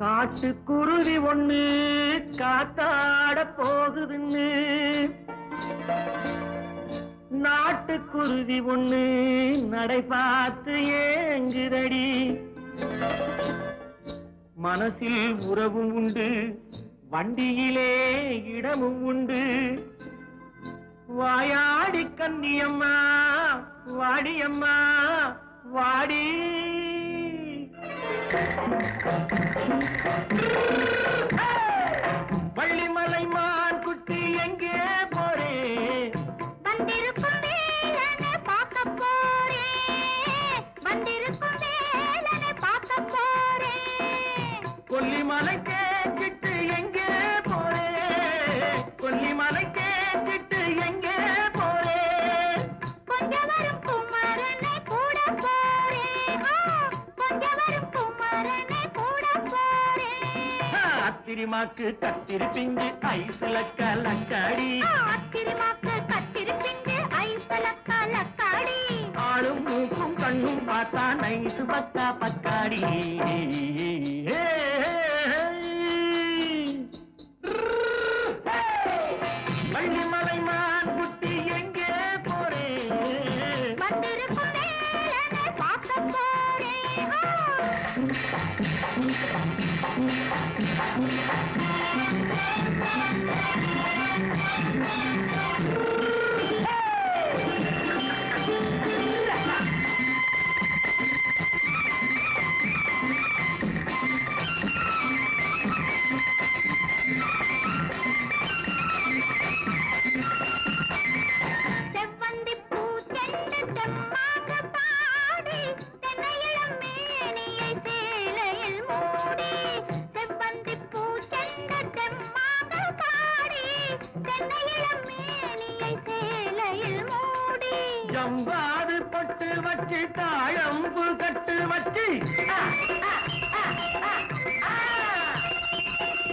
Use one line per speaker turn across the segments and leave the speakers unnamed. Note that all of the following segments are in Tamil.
காட்டு குருவி ஒண்ணு காத்தாட போகுதுன்னு. நாட்டு குருவி ஒண்ணு நடை பார்த்து ஏங்குதடி. மனசில் உறவும் உண்டு வண்டியிலே இடமும் உண்டு. வாயாடி கன்னியம்மா வாடியம்மா வாடி.
Thank you. Thank you.
அத்திரிமாக்கு கத்திரி பிஞ்சு ஐசுல கலக்காடி
ஆ, அத்திரிமாக்கு கத்திருப்பிண்டு ஐசல கலக்காடி
ஆளும் மூக்கும் கண்ணும் பார்த்தா நைசு பக்கா பக்காடி. வள்ளிமலை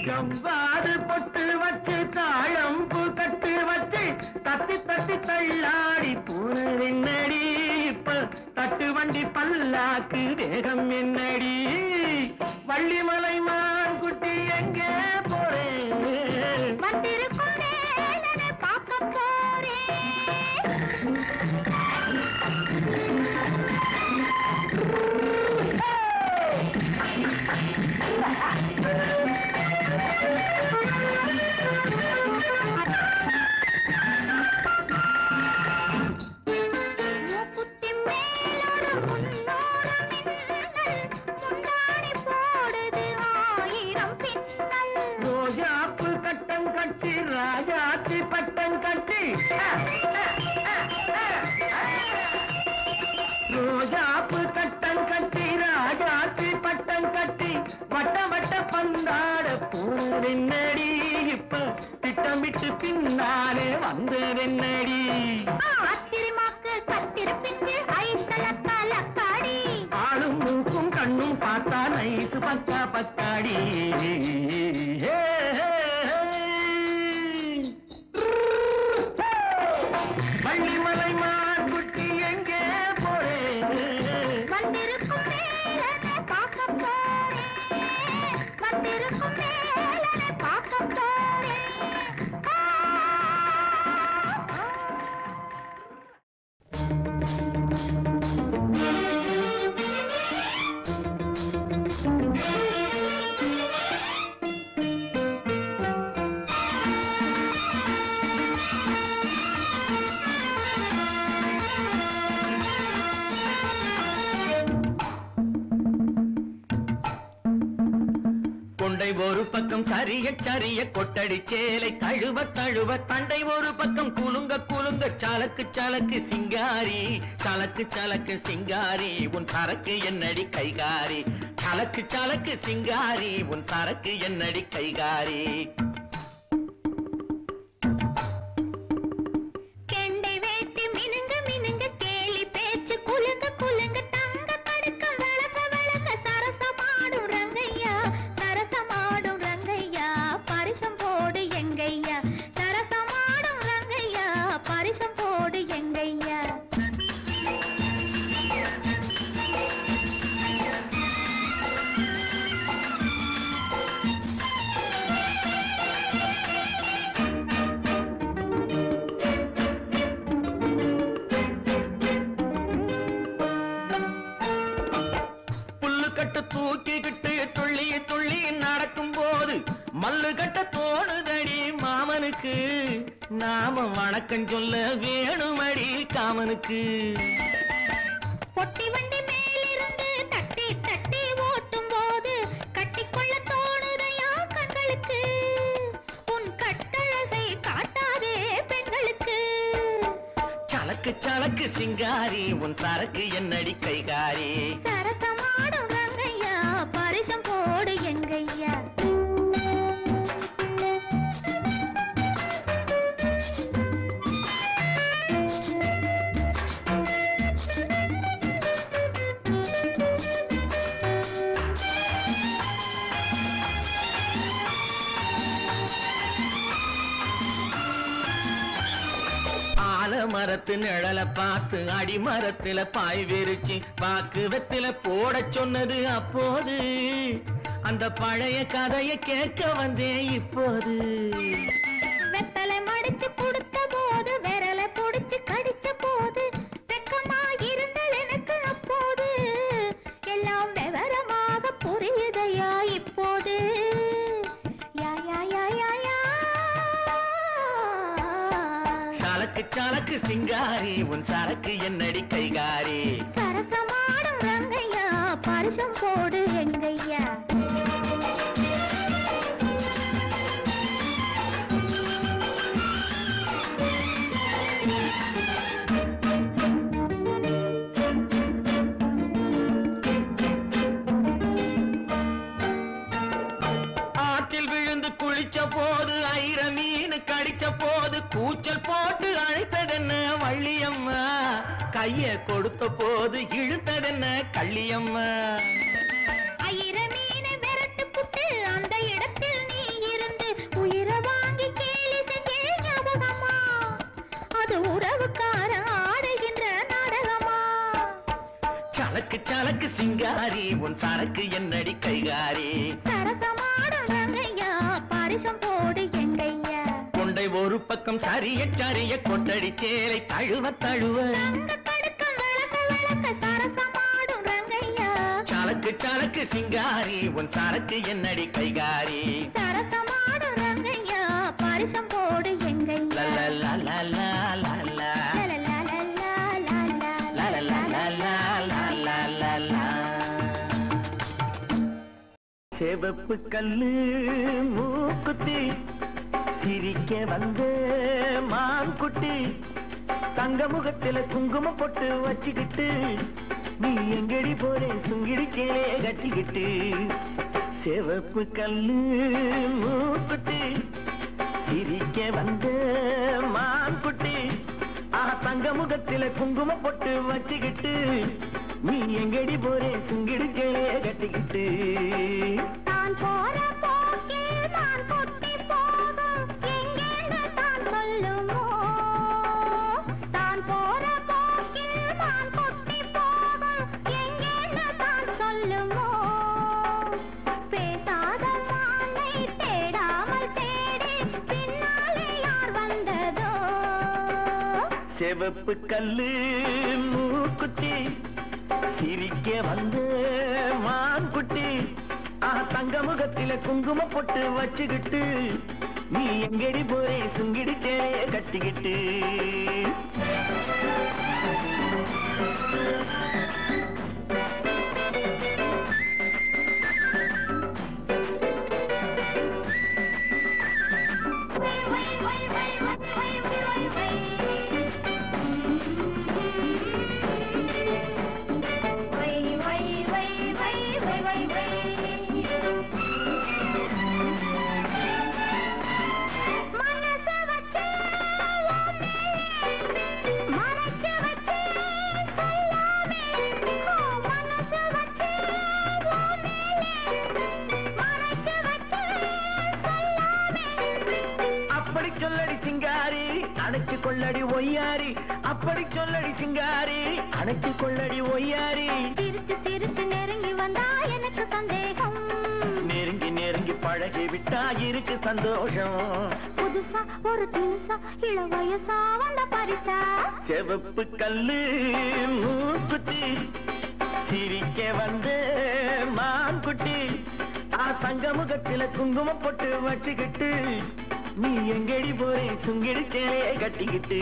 ஜம்பாது பொட்டு வச்சு தாழம்பு கட்டு வச்சு தத்தி தத்தி தள்ளாடி பூனது என்னடி இப்ப தட்டு வண்டி பல்லாக்கு வேகம் என்னடி. வள்ளிமலை மான் குட்டி எங்கே போறேன்? ரோஜாப்பு கட்டம் கட்டி ராஜாத்தி பட்டம் கட்டி வட்ட வட்ட பந்தாட போனதென்னடி இப்ப திட்டமிட்டு பின்னாலே வந்ததென்னடி
ஆத்திரமாக்கு கத்திருப்பிட்டு
ஆளும் மூக்கும் கண்ணும் பார்த்தா நைசு பக்கா பக்காடி. பக்கம் சரிய சரிய கொட்டடி சேலை தழுவ தழுவ தண்டை ஒரு பக்கம் குலுங்க குலுங்க சலக்கு சலக்கு சிங்காரி சலக்கு சலக்கு சிங்காரி உன் சரக்கு என்னடி கைகாரி? சலக்கு சலக்கு சிங்காரி உன் சரக்கு என்னடி கைகாரி?
மரத்து நிழல பார்த்து அடிமரத்துல பாய் வெறிச்சு பாக்கு வெத்தில போட சொன்னது அப்போது. அந்த பழைய கதையை கேட்க வந்தேன் இப்போது.
அது உறவுக்காரன் ஆடுகின்ற நாடகமா?
சலக்கு சலக்கு சிங்காரி உன் சரக்கு என்னடி கைகாரி?
சரசமாடும் ரங்கையா பரிசம் போடு எங்கையா?
கொண்டை ஒரு பக்கம் சரிய சரிய கொட்டடி சேலை தழுவ தழுவ சிங்காரி உன் சரக்கு என்னடி கைகாரி
சரசமாட பரிசம் போடு
செவப்பு கல்லு மூக்குத்தி சிரிக்க வந்து மான் குட்டி தங்க முகத்தில குங்கும பொட்டு வச்சுக்கிட்டு நீ எங்கடி போறே? சுங்கிடி கட்டிக்கிட்டு செவப்பு கல்லு மூக்குட்டி சிரிக்க வந்த மான்குட்டி ஆ தங்க முகத்தில குங்கும பொட்டு வச்சுக்கிட்டு நீ எங்கடி போறே? சுங்கிடி சேலே கட்டிக்கிட்டு.
நான் போற
செவப்பு கல்லு மூக்குட்டி. சிரிக்க வந்த மான்குட்டி. ஆ தங்க முகத்தில குங்கும பொட்டு வச்சுக்கிட்டு. நீ எங்கடி போய் சுங்கிடி சேலைய கட்டிக்கிட்டு. அப்படி சொல்லடி சிங்காரி. அணைச்சு கொள்ளடி ஒய்யாரி.
சிரிச்சு சிரிச்சு நெருங்கி வந்தா எனக்கு சந்தேகம்.
நெருங்கி நெருங்கி பழகி விட்டா இருக்கு சந்தோஷம்.
புதுசா ஒரு தினுசா இள வயசா வந்த பரிசா?
செவப்பு கல்லு மூக்குட்டி. சிரிக்க வந்து மான்குட்டி. ஆ தங்கமுகத்தில குங்கும பொட்டு வச்சுக்கிட்டு நீ எங்கடி போறே? சுங்கிடுச்சே கட்டிக்கிட்டு.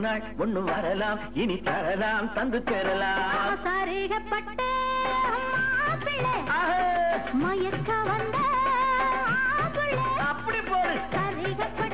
நாள் ஒண்ணு வரலாம் இனி தரலாம் தந்து பெறலாம்
சரிகப்பட்ட மயக்க வந்த
அப்படி போடு.
சரிகப்பட்ட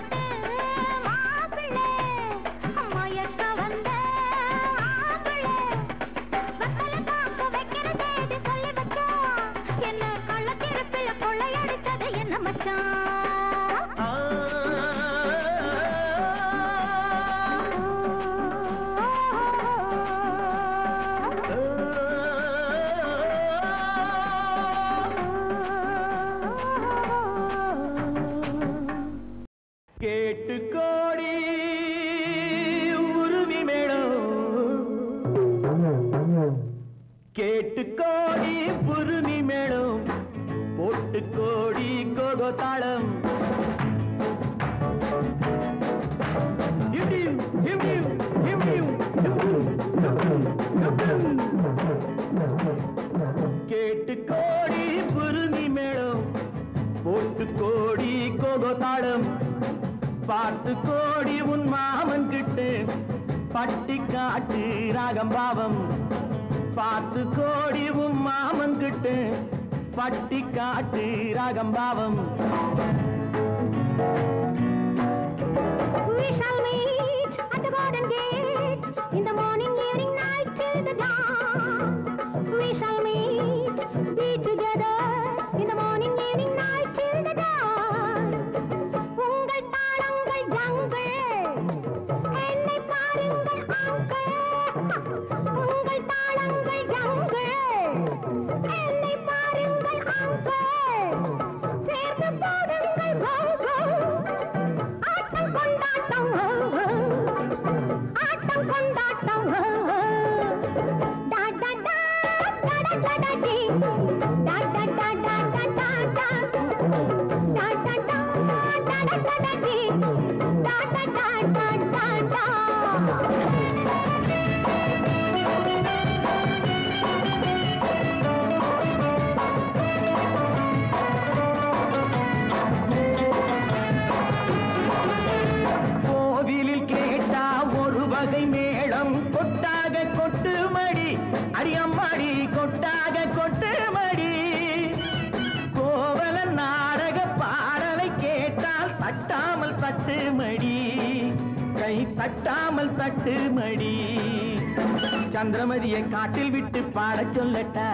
சங்கதியை காட்டில் விட்டு பாட சொல்லட்டா?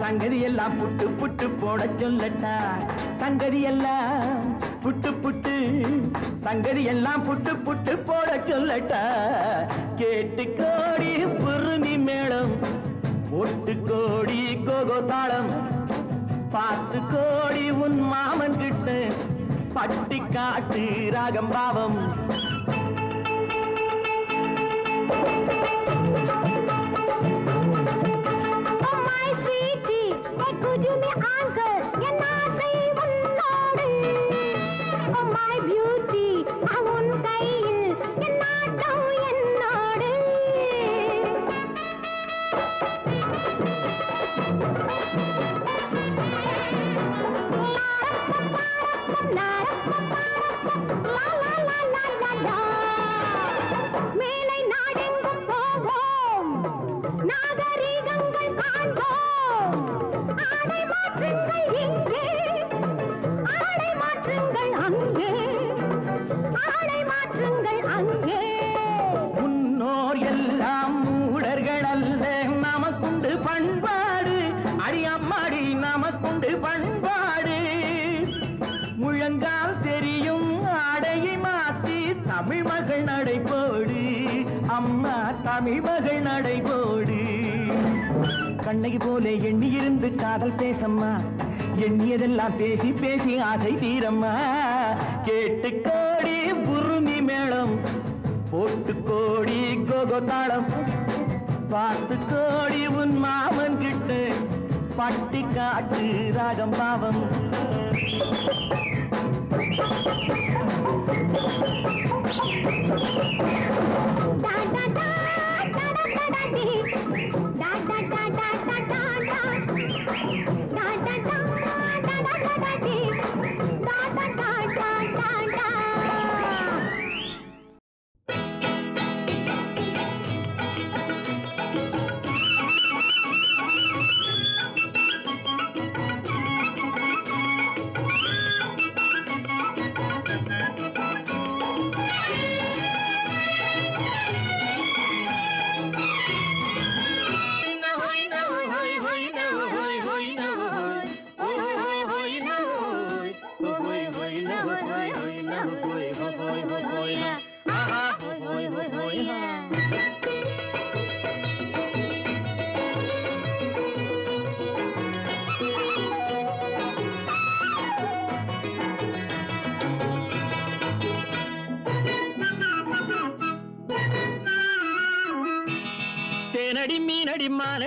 சங்கதி எல்லாம் புட்டு புட்டு போட சொல்லட்டா? சங்கதி எல்லாம் புட்டு புட்டு சங்கதி எல்லாம் புட்டு புட்டு போட சொல்லட்டா? கேட்டு கோடி பொறுமி மேளம் ஒட்டு கோடி கோகோ தாளம் பார்த்து கோடி உன் மாமன் கிட்ட பட்டி காட்டு ராகம் பாவம். காதல் பேசம்மா. எண்ணியதெல்லாம் பேசி பேசி ஆசை தீரம்மா. கேட்டு கோடி புருமி மேளம் போட்டு கோடி கோகோ தாளம். பார்த்து கோடி உன் மாமன் கிட்ட பட்டி காட்டு ராகம் பாவம்.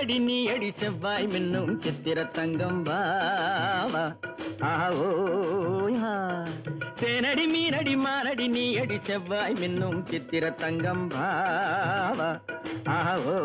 அடி நீ அடி செவ்வாய் மின்னும் சித்திர தங்கம் வாவா தேனடி மீனடி மானடி நீ அடி செவ்வாய் மின்னும் சித்திர தங்கம் பாவா ஆவோ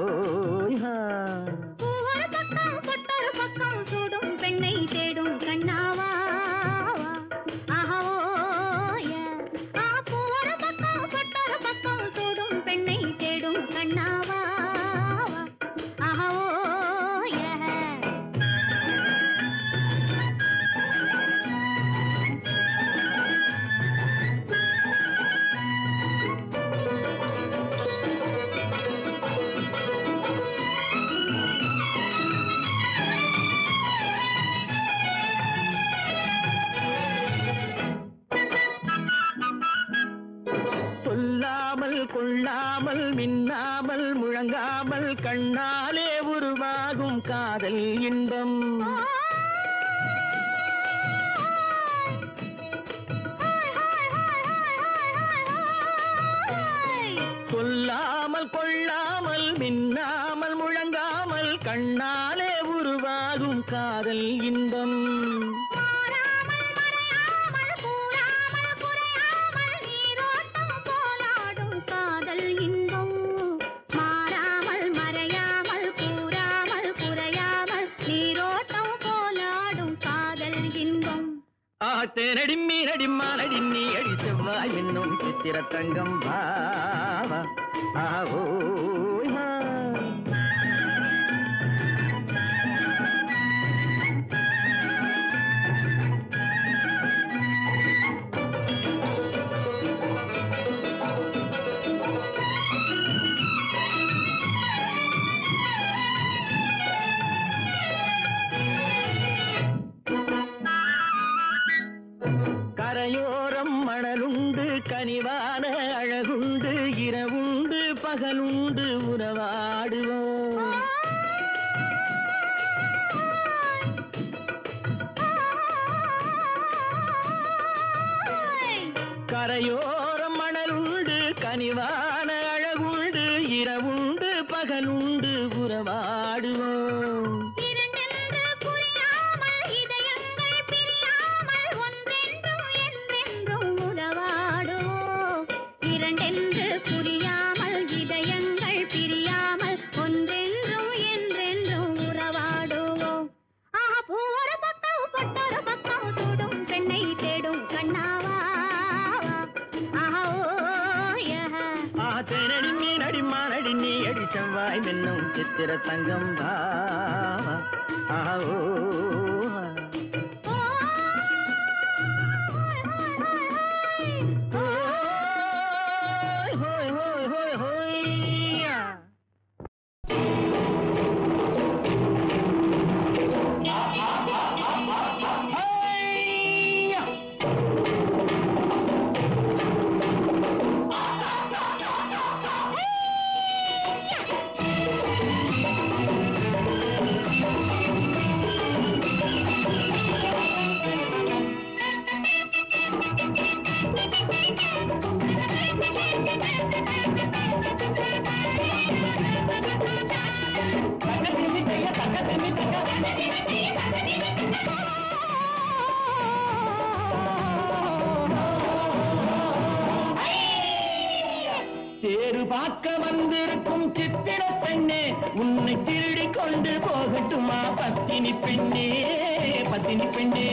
சித்தினி பெண்ணே.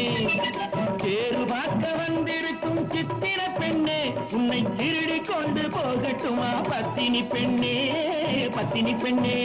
தேரு பார்க்க வந்திருக்கும் சித்திர பெண்ணே. உன்னை திருடி கொண்டு போகட்டுமா பத்தினி பெண்ணே பத்தினி பெண்ணே.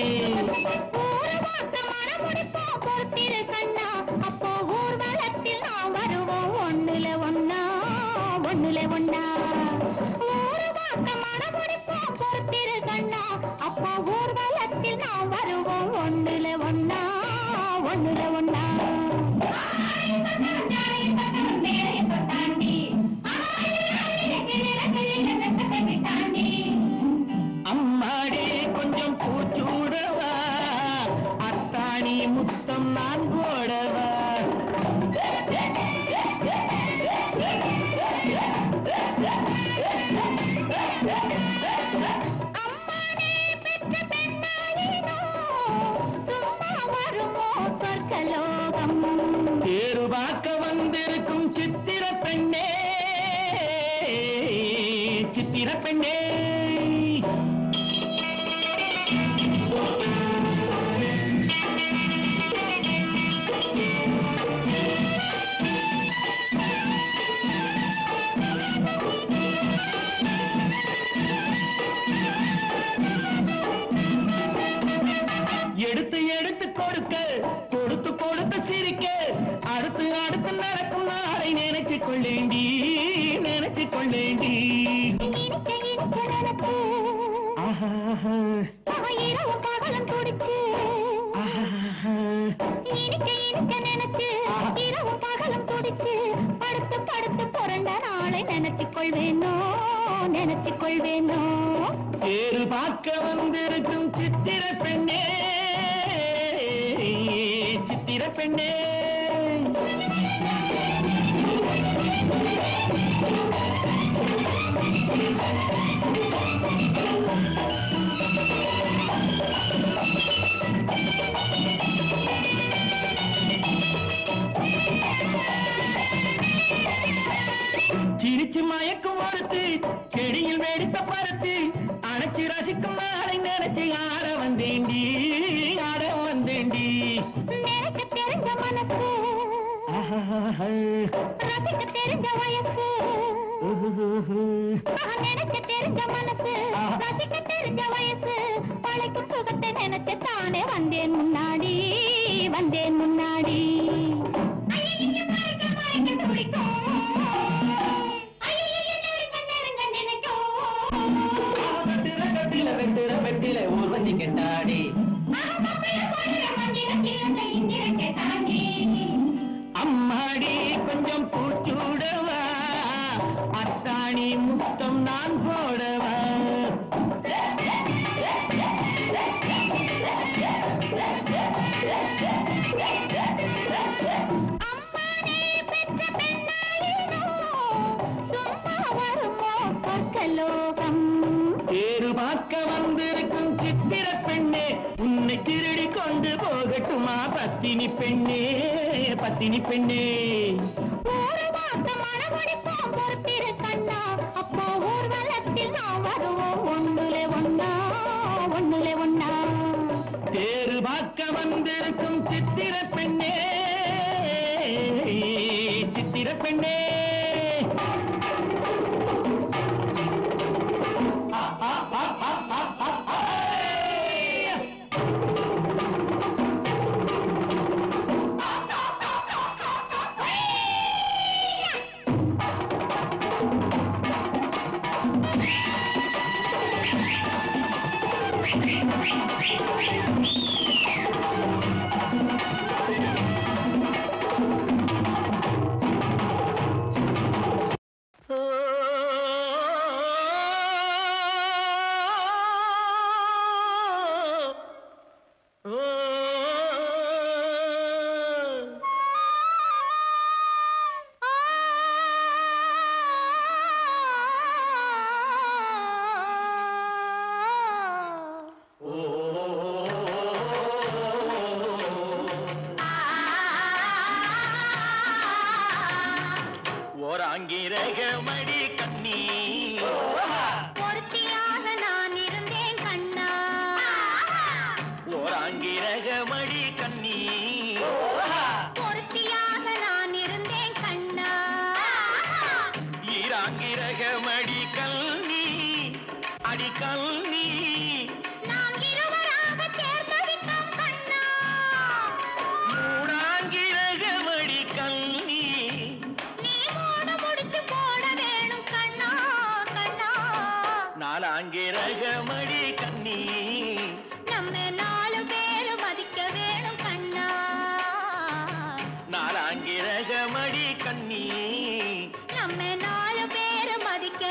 நினைச்சு
தெரிஞ்ச மனசு ரசிக்க தெரிஞ்ச வயசு பழைக்கும் சுகத்தை நினைச்சு தானே வந்தேன் முன்னாடி வந்தேன் முன்னாடி. துடிக்கும்.
பத்தினி பெண்ணே. தேரு பார்க்க வந்திருக்கும் சித்திர பெண்ணே. சித்திர பெண்ணே.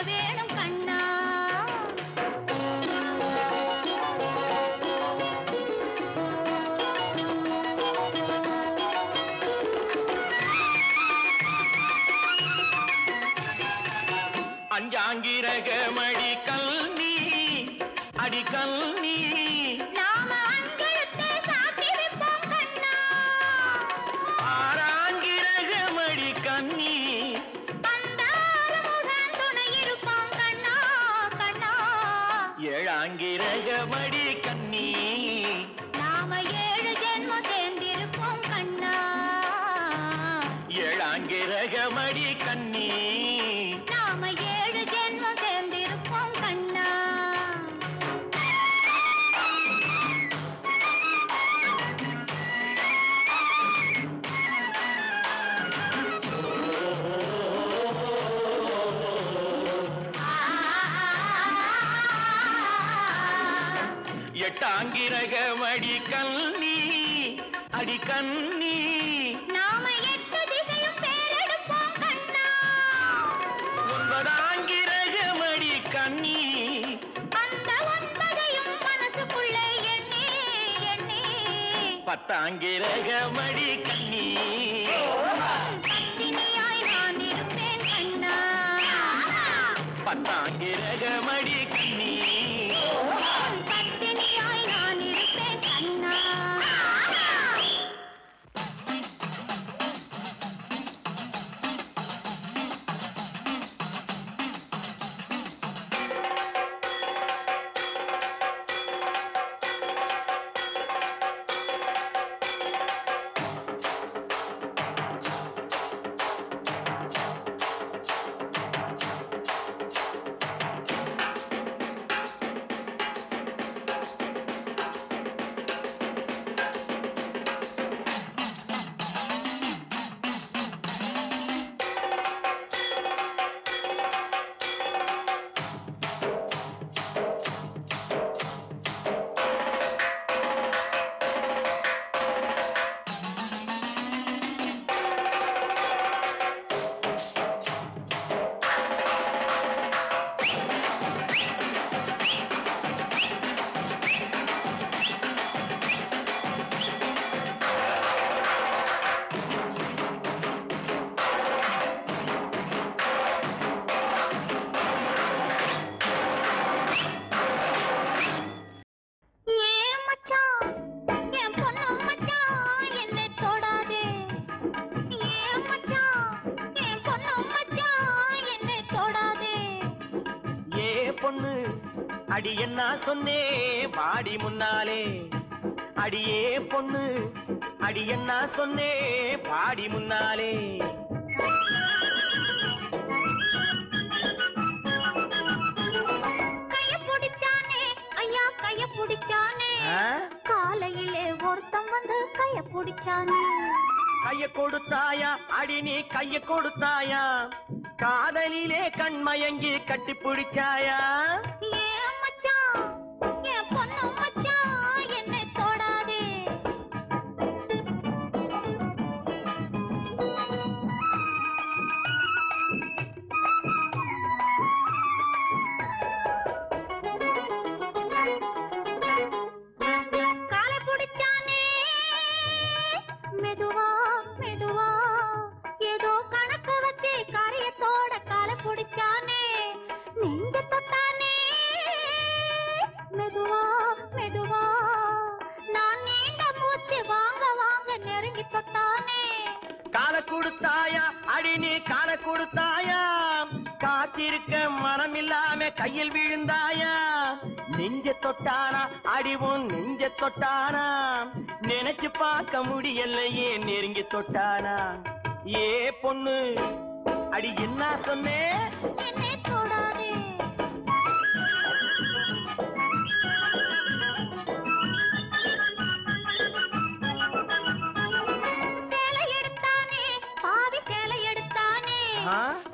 वे பொண்ணு
அடி என்ன சொன்னே பாடி முன்னாலே. அடியே பொண்ணு அடி என்ன சொன்னே பாடி முன்னாலே.
காலையிலே ஒருத்தம் வந்து கைய பிடிச்சானே.
கைய கொடுத்தாயா? அடி நீ கைய கொடுத்தாயா? காதலிலே கண்மயங்கி கட்டி பிடிச்சாயா
தொட்டானா
ஏ பொண்ணு அடி என்ன சொன்னே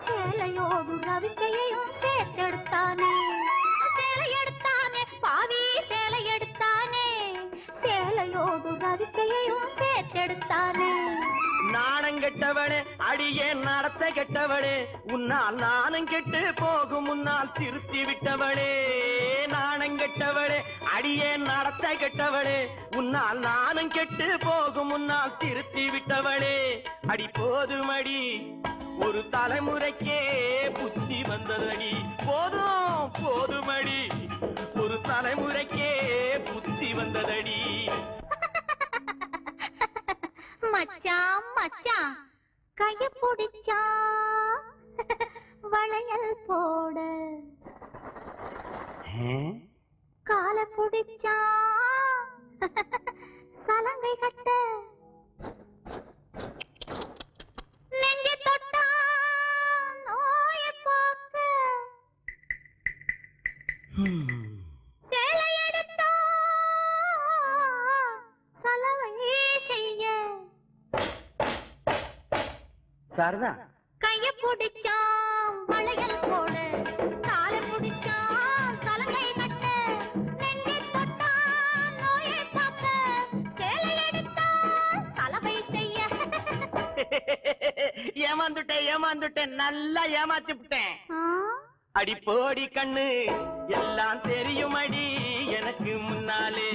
சேலையோடு ரவிக்கையையும் சேர்த்தெடுத்தானே. சேலை எடுத்தானே பாவி சேலை எடுத்தானே. சேலையோடு ரவிக்கையையும் சேர்த்தெடுத்தானே.
நாணம் கெட்டவளே அடியே நடத்த கெட்டவளே உன்னால் நாணம் கெட்டு போகும் முன்னால் திருத்தி விட்டவளே. நாணம் கெட்டவளே அடியே நடத்த கெட்டவளே உன்னால் நாணம் கெட்டு போகும் முன்னால் திருத்தி விட்டவளே. அடி போதுமடி ஒரு தலைமுறைக்கே புத்தி வந்ததடி. போதும் போதுமடி ஒரு தலைமுறைக்கே புத்தி வந்ததடி.
மச்சான் மச்சான் கைய பிடிச்சா. வளையல் போட. கால பிடிச்சா. சலங்கை கட்ட. நெஞ்சு தொட்டா. நோய போக்க
சாரதா?
கைய பிடிச்சான் வளையல் போட. கால பிடிச்சான் சலங்கை கட்ட. நெஞ்சை தொட்டான் நோயை காக்க சேலை எடுத்தான் சலவை செய்ய.
ஏமாந்துட்டேன் ஏமாந்துட்டேன் நல்லா ஏமாத்தி விட்டேன்? அடி போடி கண்ணு எல்லாம் தெரியும் அடி எனக்கு முன்னாலே.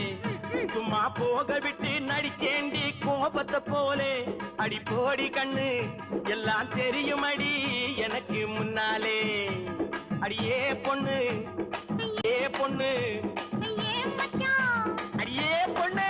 சும்மா போக விட்டு நடிச்சேண்டி கோபத்தை போலே. அடி போடி கண்ணு எல்லாம் தெரியும் அடி எனக்கு முன்னாலே. அடியே பொண்ணு ஏ பொண்ணு. அடியே பொண்ணு.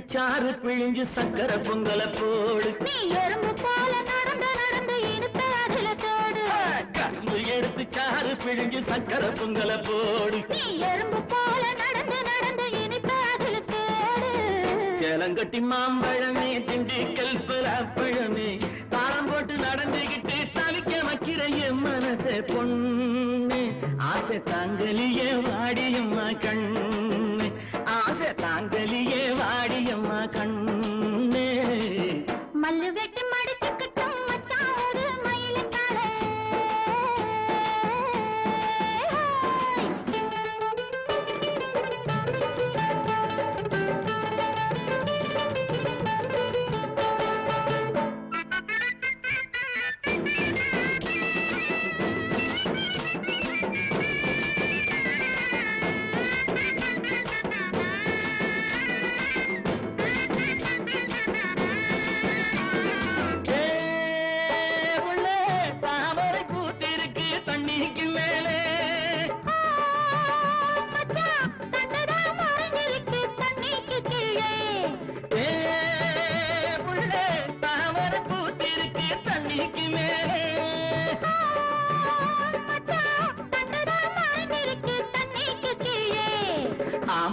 எடுத்து சாறு பிழிஞ்சு சக்கரை பொங்கல போடு.
நீ எறும்பு போல நடந்து நடந்து இடுப்பு அதுல தோடு
கரும்பு எடுத்து சாறு பிழிஞ்சு சக்கரை பொங்கல போடு.
நீ எறும்பு போல நடந்து நடந்து இனிப்பு அதுல தோடு
சேலங்கட்டி மாம்பழமே திண்டுக்கல் பலாப்பழமே தாளம் போட்டு நடந்துகிட்டு தவிக்க வைக்கிற என் மனசே பொண்ணு. ஆசை தாங்கலியே வாடியம்மா ஆசை தாங்கலியே வாடியம்மா கண்ணு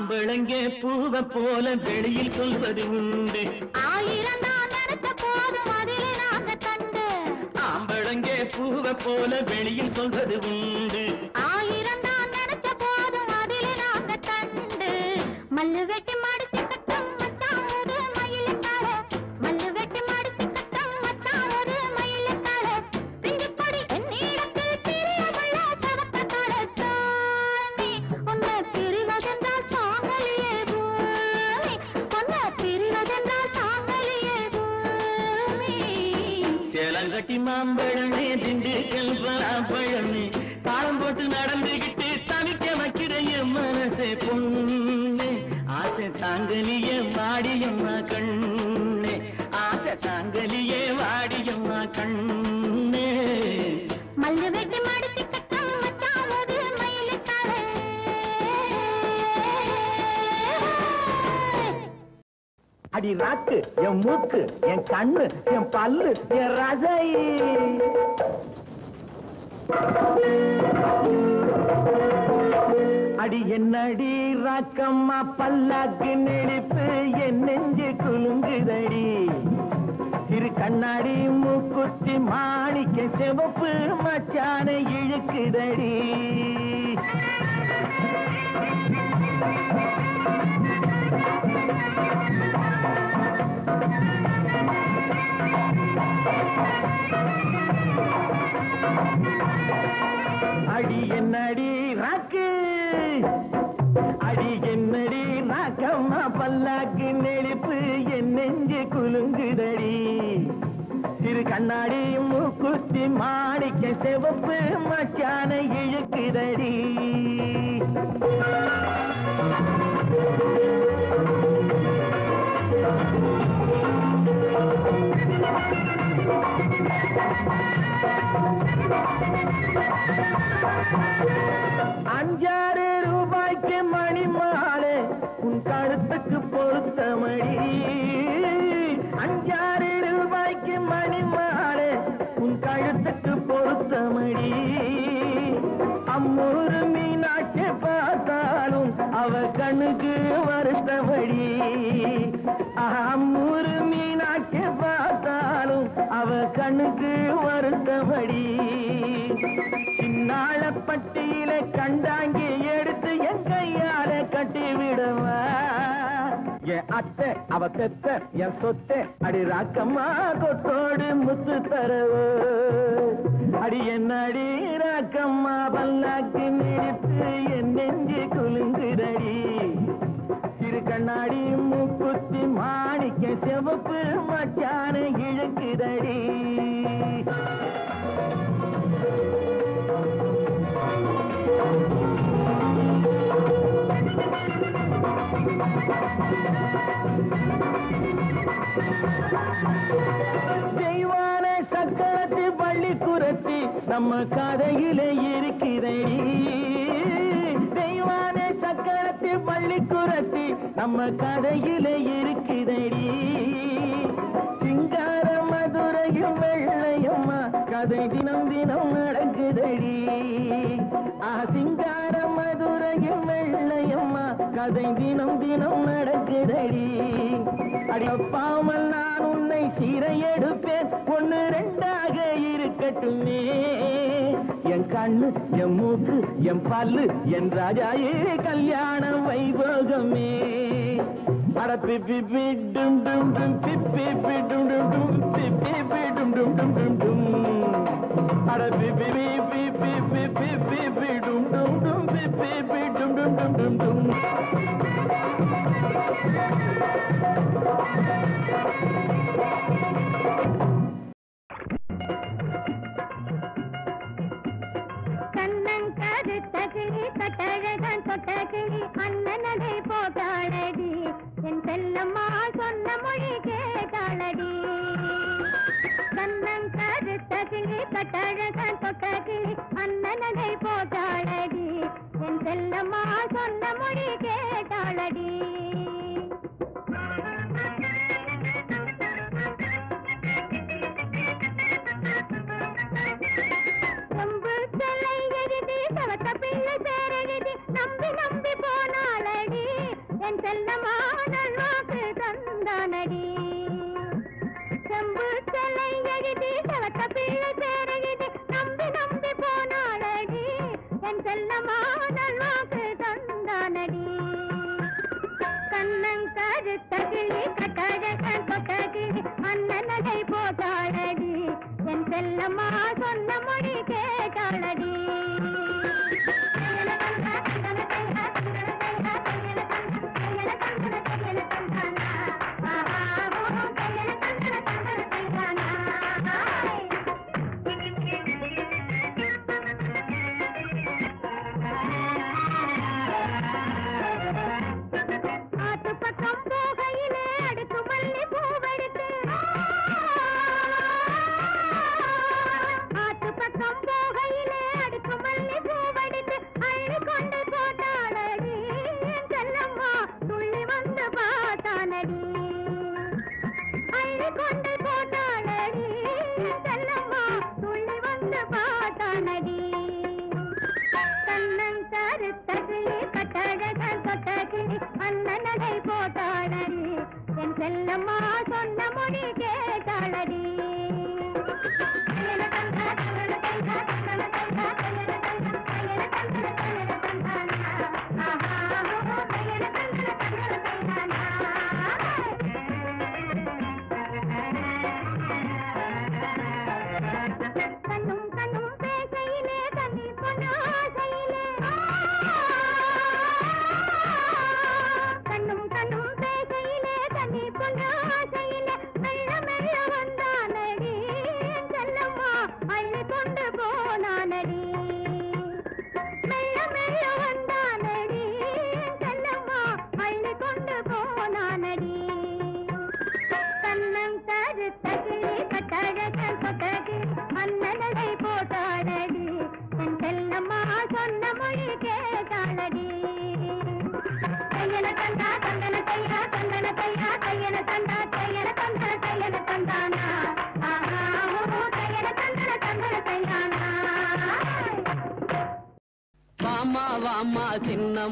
ஆம்பளங்க பூவ போல வெளியில் சொல்வது உண்டு.
ஆயிரம்
ஆம்பளங்க பூவ போல வெளியில் சொல்வது உண்டு.
ஆயிரம் தான் நினைச்ச போதும் அதிலே நாங்க கண்டு. மல்லு வெட்டி
மூக்கு என் கண்ணு என் பல்லு என் ரசை. அடி என்னடி ராக்கம்மா பல்லாக்கு நெளிப்பு என் நெஞ்சு குலுங்குதடி. திரு கண்ணாடி மூக்குத்தி மாணிக்க செவப்பு மச்சான இழுக்குதடி. அடி என்னடி ராக்கு அஞ்சாறு ரூபாய்க்கு மணி மாலை உன் கழுத்துக்கு பொருத்தமடி அஞ்சாறு ரூபாய்க்கு மணி மாலை உன் கழுத்துக்கு பொருத்தமடி அம்மூரு மீனாட்சி பார்த்தாலும் அவ கண்ணுக்கு வருத்தமடி அம்மூரு மீனாட்சி பார்த்தாலும் அவ கண்ணுக்கு சின்னாள பட்டியில கண்டாங்கி எடுத்து என் கையால கட்டி விடுவா என் அத்தை அவ பெத்த என் சொத்தை அடி ராக்கம்மா கொட்டோடு முத்து தரவு. அடி என்னடி ராக்கம்மா பல்லாக்கு மிடித்து என் நெஞ்சு குலுங்குதடி. திரு கண்ணாடி மூக்குத்தி மாணிக்க செவப்பு மச்சான இழுக்குதடி. தெய்வான சக்கரத்து பள்ளி குரத்தி நம்ம கதையில இருக்கிறடி தெய்வான சக்கரத்து பள்ளி குரத்தி நம்ம கதையில இருக்கிறடி சிங்காரம் கதை தினம் தினம் நடக்குதடி. ஆ சிங்கார மதுரையும் வெள்ளையம்மா கதை தினம் தினம் நடக்குதடி. அடிப்பாமல் நான் உன்னை சீரை எடுப்பேன். ஒன்னு ரெண்டாக இருக்கட்டுமே. என் கண்ணு என் மூக்கு என் பல்லு என் ராஜாயே கல்யாண வைபோகமே. அட பிப்பி பிடும் டும் டும் பிப்பி பிடும் டும் டும் பிப்பி பிடும் டும் டும் டும் டும் அட பிப்பி பிப்பி பிப்பி பிப்பி பிடும் டும் டும் பிப்பி பிடும் டும் டும் டும் டும்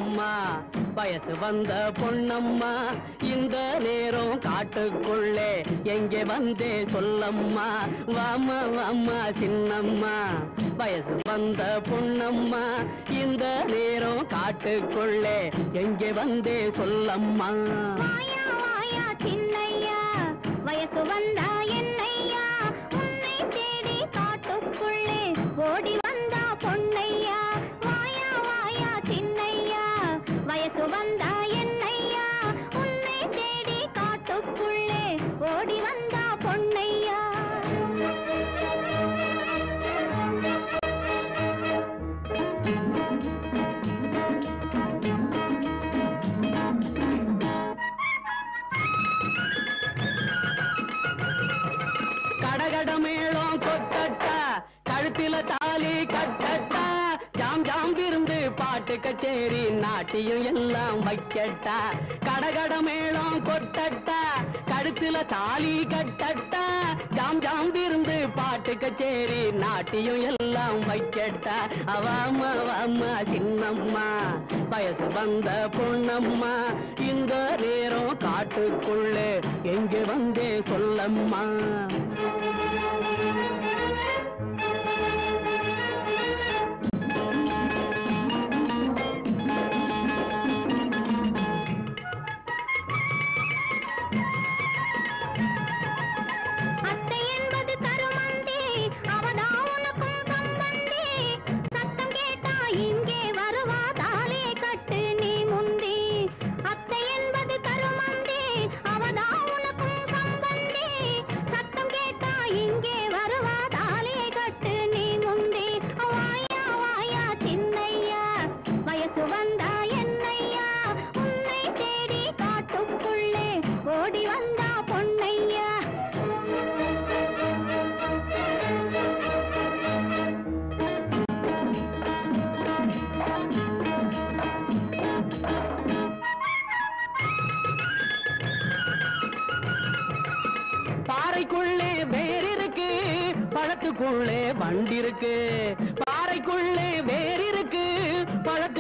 சின்னம்மா வயசு வந்த பொன்னம்மா இந்த நேரம் காட்டுக்குள்ளே எங்கே வந்தே சொல்லம்மா வாமா வாமா சின்னம்மா. வயசு வந்த பொன்னம்மா இந்த நேரம் காட்டுக்குள்ளே எங்கே வந்தே சொல்லம்மா.
வாயா வாயா சின்னையா வயசு வந்தா
பாட்டு கச்சேரி நாட்டியம் எல்லாம் வைக்கட்டா. கடகட மேளம் கொட்டட்டா. கழுத்துல தாலி கட்டட்டா. ஜாம் ஜாம் இருந்து பாட்டு கச்சேரி நாட்டியம் எல்லாம் வைக்கட்டா. அவாமா வாமா சின்னம்மா. வயசு வந்த பொண்ணம்மா. இந்த நேரம் காட்டுக்குள்ளே எங்கே வந்தே சொல்லம்மா.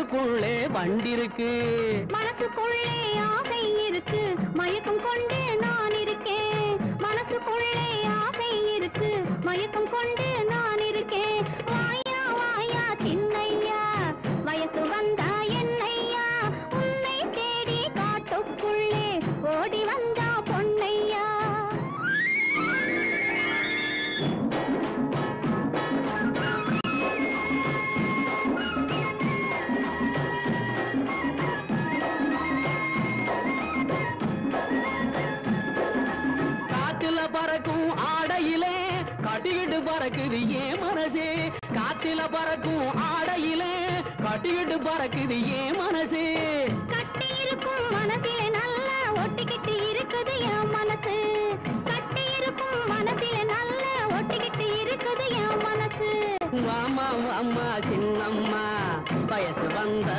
மனசுக்குள்ளே வண்டி இருக்கு
மனசுக்குள்ளே ஆசை இருக்கு. மயக்கம் கொண்டு நான் இருக்கேன். மனசுக்குள்ளே ஆசை இருக்கு. மயக்கம் கொண்டு நான் இருக்கேன்.
பறக்குது ஏன் மனசே. காத்துல பறக்கும் ஆடையிலே கட்டிக்கிட்டு பறக்குது ஏன் மனசே.
கட்டி இருக்கும் மனசிலே நல்லா ஒட்டிக்கிட்டு இருக்குது என் மனசு. கட்டி இருக்கும் மனசிலே நல்லா ஒட்டிக்கிட்டு இருக்குது என் மனசு.
வாமா வாமா சின்னம்மா. வயசு வந்த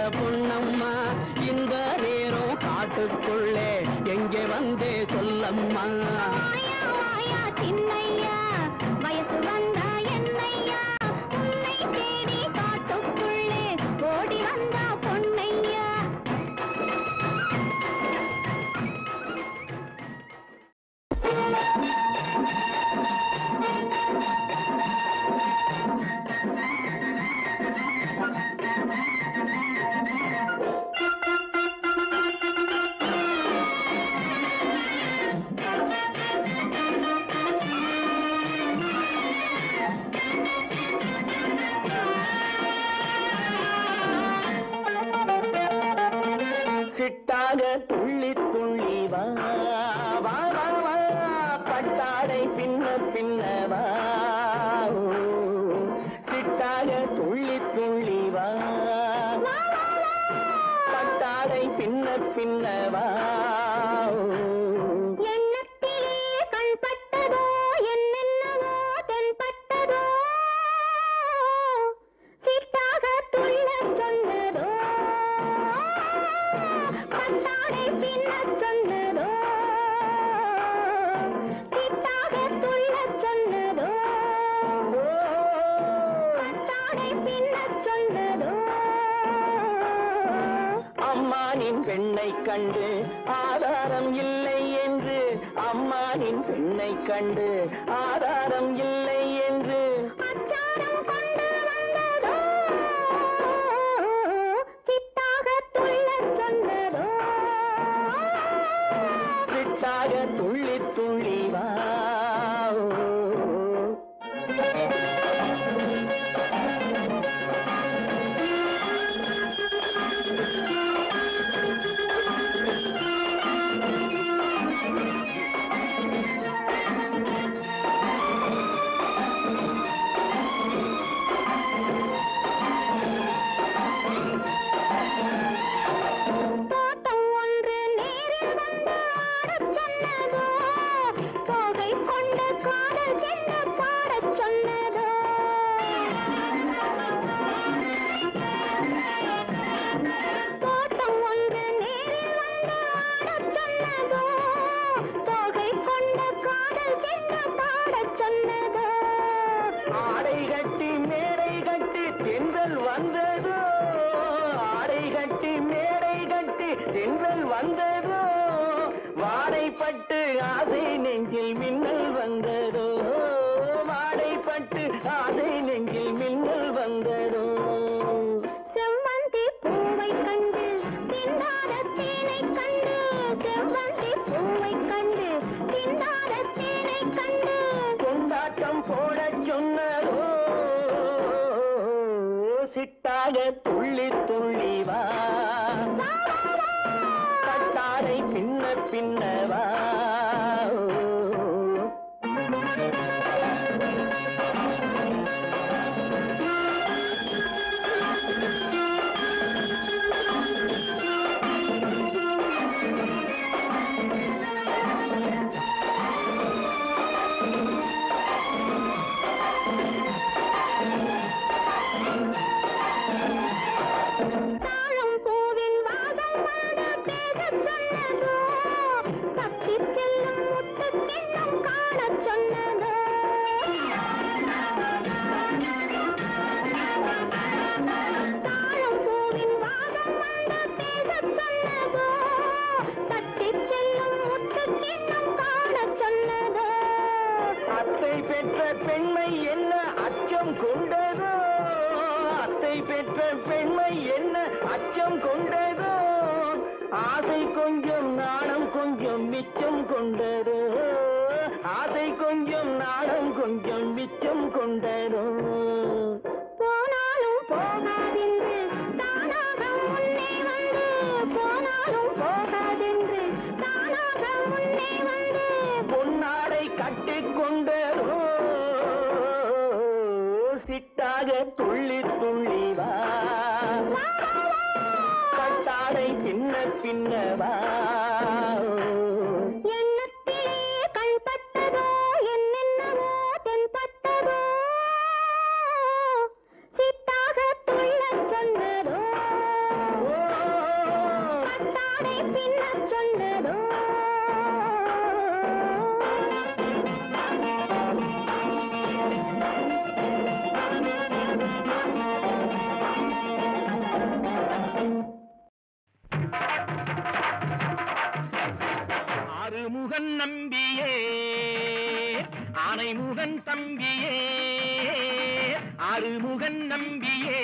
நம்பியே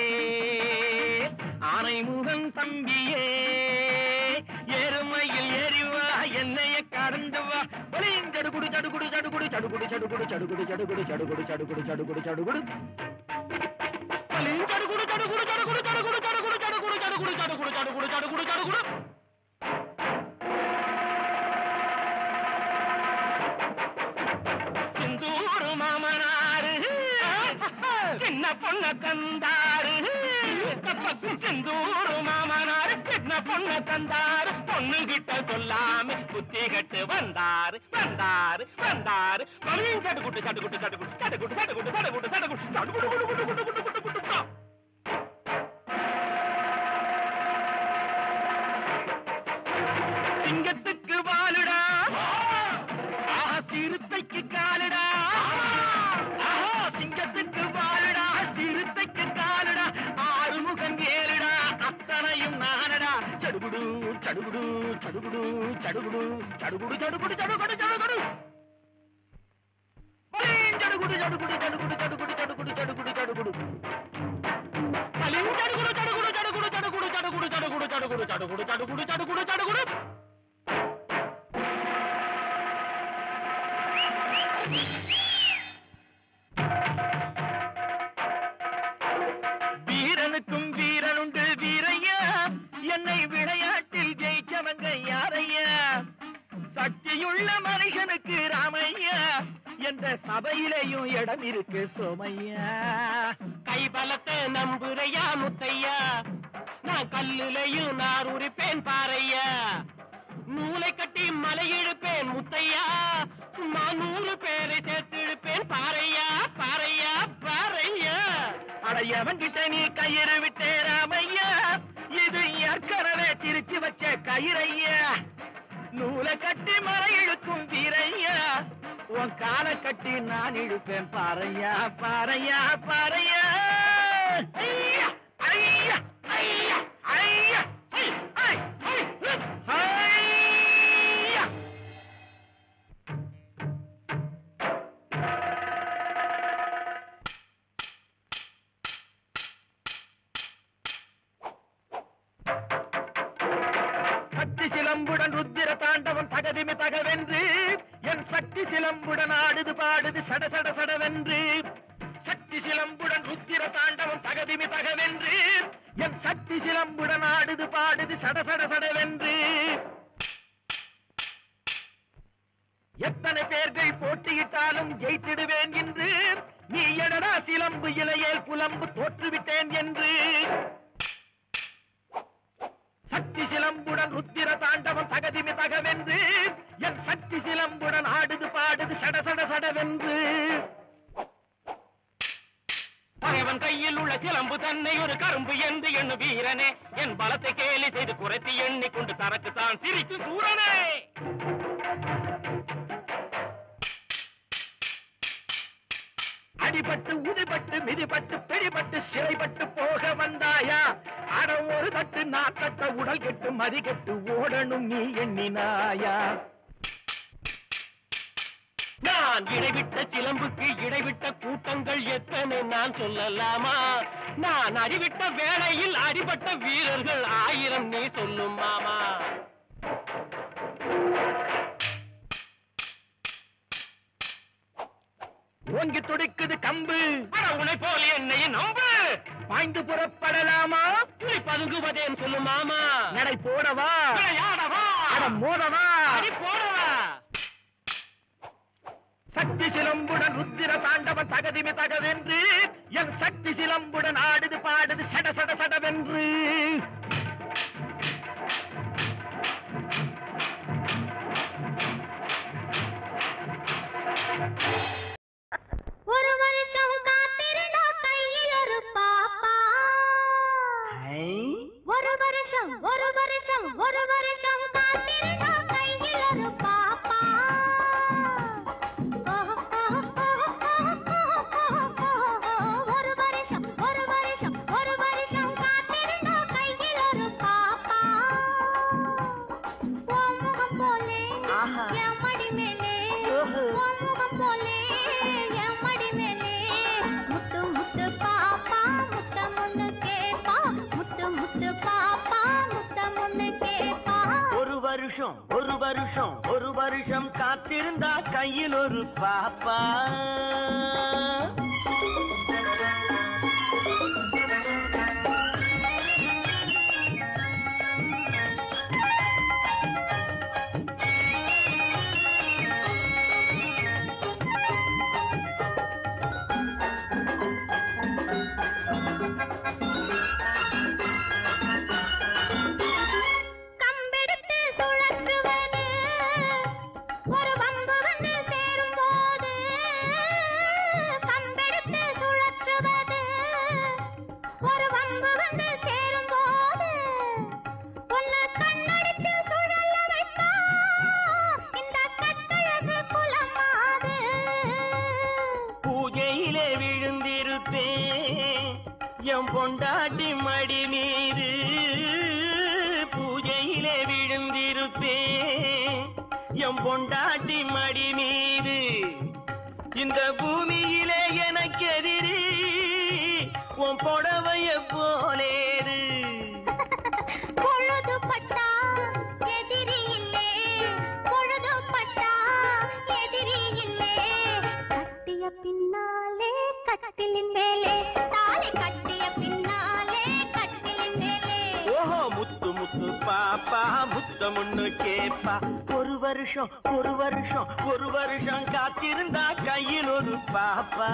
ஆனைமுகன் தம்பியே எருமையில் எரிவா என்னைய கடந்து வா ஒளிந்தடு குடு சடுகுடு சடுகுடு சடுகுடு சடுகுடு சடுகுடு சடுகுடு சடுகுடு சடுகுடு சடுகுடு சடுகுடு ஒளிந்தடுகுடு சடுகுடு சடுகுடு சடுகுடு சடுகுடு சடுகுடு சடுகுடு சடுகுடு சடுகுடு சடுகுடு சடுகுடு பொண்ண தந்தாரு தப்பக்கும் செந்தூரு மாமனாரு கட்டின பொண்ண தந்தாரு. பொண்ணு கிட்ட சொல்லாம புத்தி கட்டு வந்தாரு வந்தாரு வந்தாரு. மறுபடியும் சட்டுக்குட்டு சட்டுக்குட்டு சட்டுக்குட்டு சட்டுக்குட்டு சட்டுக்குட்டு சட்டுக்குட்டு சட்டுக்குட்டு சட்டுக்குட்டு குட்டு குட்டு குட்டு குட்டு சிங்கத் சடுகுடு
சடுகுடு சடுகுடு சடுகுடு சடுகுடு சடுகுடு பலீம் சடுகுடு சடுகுடு சடுகுடு சடுகுடு சடுகுடு சடுகுடு சடுகுடு பலீம் சடுகுடு சடுகுடு சடுகுடு சடுகுடு சடுகுடு சடுகுடு சடுகுடு சடுகுடு சடுகுடு சக்தியுள்ள மனுஷனுக்கு ராமையா. எந்த சபையிலையும் இடம் இருக்கு சோமையா. கைபலத்தை நம்புறையா முத்தையா. நான் கல்லுலையும் நார் உரிப்பேன் பாறையா. நூலை கட்டி மலை இழுப்பேன் முத்தையா. சும்மா நூறு பேரை சேர்த்து இழுப்பேன் பாறையா பாறையா பாறையா. அடையவன் கிட்ட நீ கயிறு விட்டே ராமையா. இது ஏற்கனவே திருச்சி வச்ச கயிறையா. நூலை கட்டி மலை இழுக்கும் வீரையா. உன் காலை கட்டி நான் இழுப்பேன் பாறையா பாறையா பாறையா. ஐயா ஐயா ஐயா ஐயா. சக்தி சிலம்புடன் ஆடுது பாடுது சட சட சடவென்று. சக்தி சிலம்புடன் ருத்திர தாண்டவம் தகதிமி தகவென்று என் சக்தி சிலம்புடன் ஆடுது பாடுது சட சட சடவென்று. எத்தனை பேர்கள் போட்டியிட்டாலும் ஜெயித்திடுவேன் என்று நீ எடடா சிலம்பு இலையேல் புலம்பு தோற்றுவிட்டேன் தன்னை ஒரு கரும்பு என்று எண்ணு வீரனே. என் பலத்தை கேலி செய்து குறைத்து எண்ணி கொண்டு தனக்கு தான் சிரிக்கும் சூரனே. அடிபட்டு உதிபட்டு மிதிபட்டு பிடிபட்டு சிறைப்பட்டு போக வந்தாயா? அட ஒரு தட்டு நாட்டட்ட உடல் கெட்டு மதி கெட்டு ஓடணும் நீ எண்ணினாயா? நான் இடைவிட்ட சிலம்புக்கு இடைவிட்ட கூட்டங்கள் எத்தனை நான் சொல்லலாமா? நான் அடிவிட்ட வேளையில் அடிபட்ட வீரர்கள் ஆயிரம் நீ சொல்லும் மாமா. ஓங்கி துடிக்குது கம்பு. உனை போல் என்னை நம்பு. பாய்ந்து புறப்படலாமா? நீ பதுங்குவதேன் சொல்லு மாமா. நடை போடவா? மோதவா? அடி போடவா சக்தி சிலம்புடன் ருத்திர தாண்டவன் தகதிமி தகவென்று என் சக்தி சிலம்புடன் ஆடுது பாடுது சட சட சடவென்று.
ஒரு வருஷம் காத்திருந்தா கையில் ஒரு பாப்பா. ஒரு வருஷம் ஒரு வருஷம் ஒரு வருஷம் வருஷம் காத்திருந்தா கையில் ஒரு பாப்பா.
எம் பொண்டாட்டி மடி
நீரு வருஷம் ஒண்ணு கேப்பா. ஒரு வருஷம்
ஒரு வருஷம்
ஒரு வருஷம் காத்திருந்தா கையில் ஒரு பாப்பா.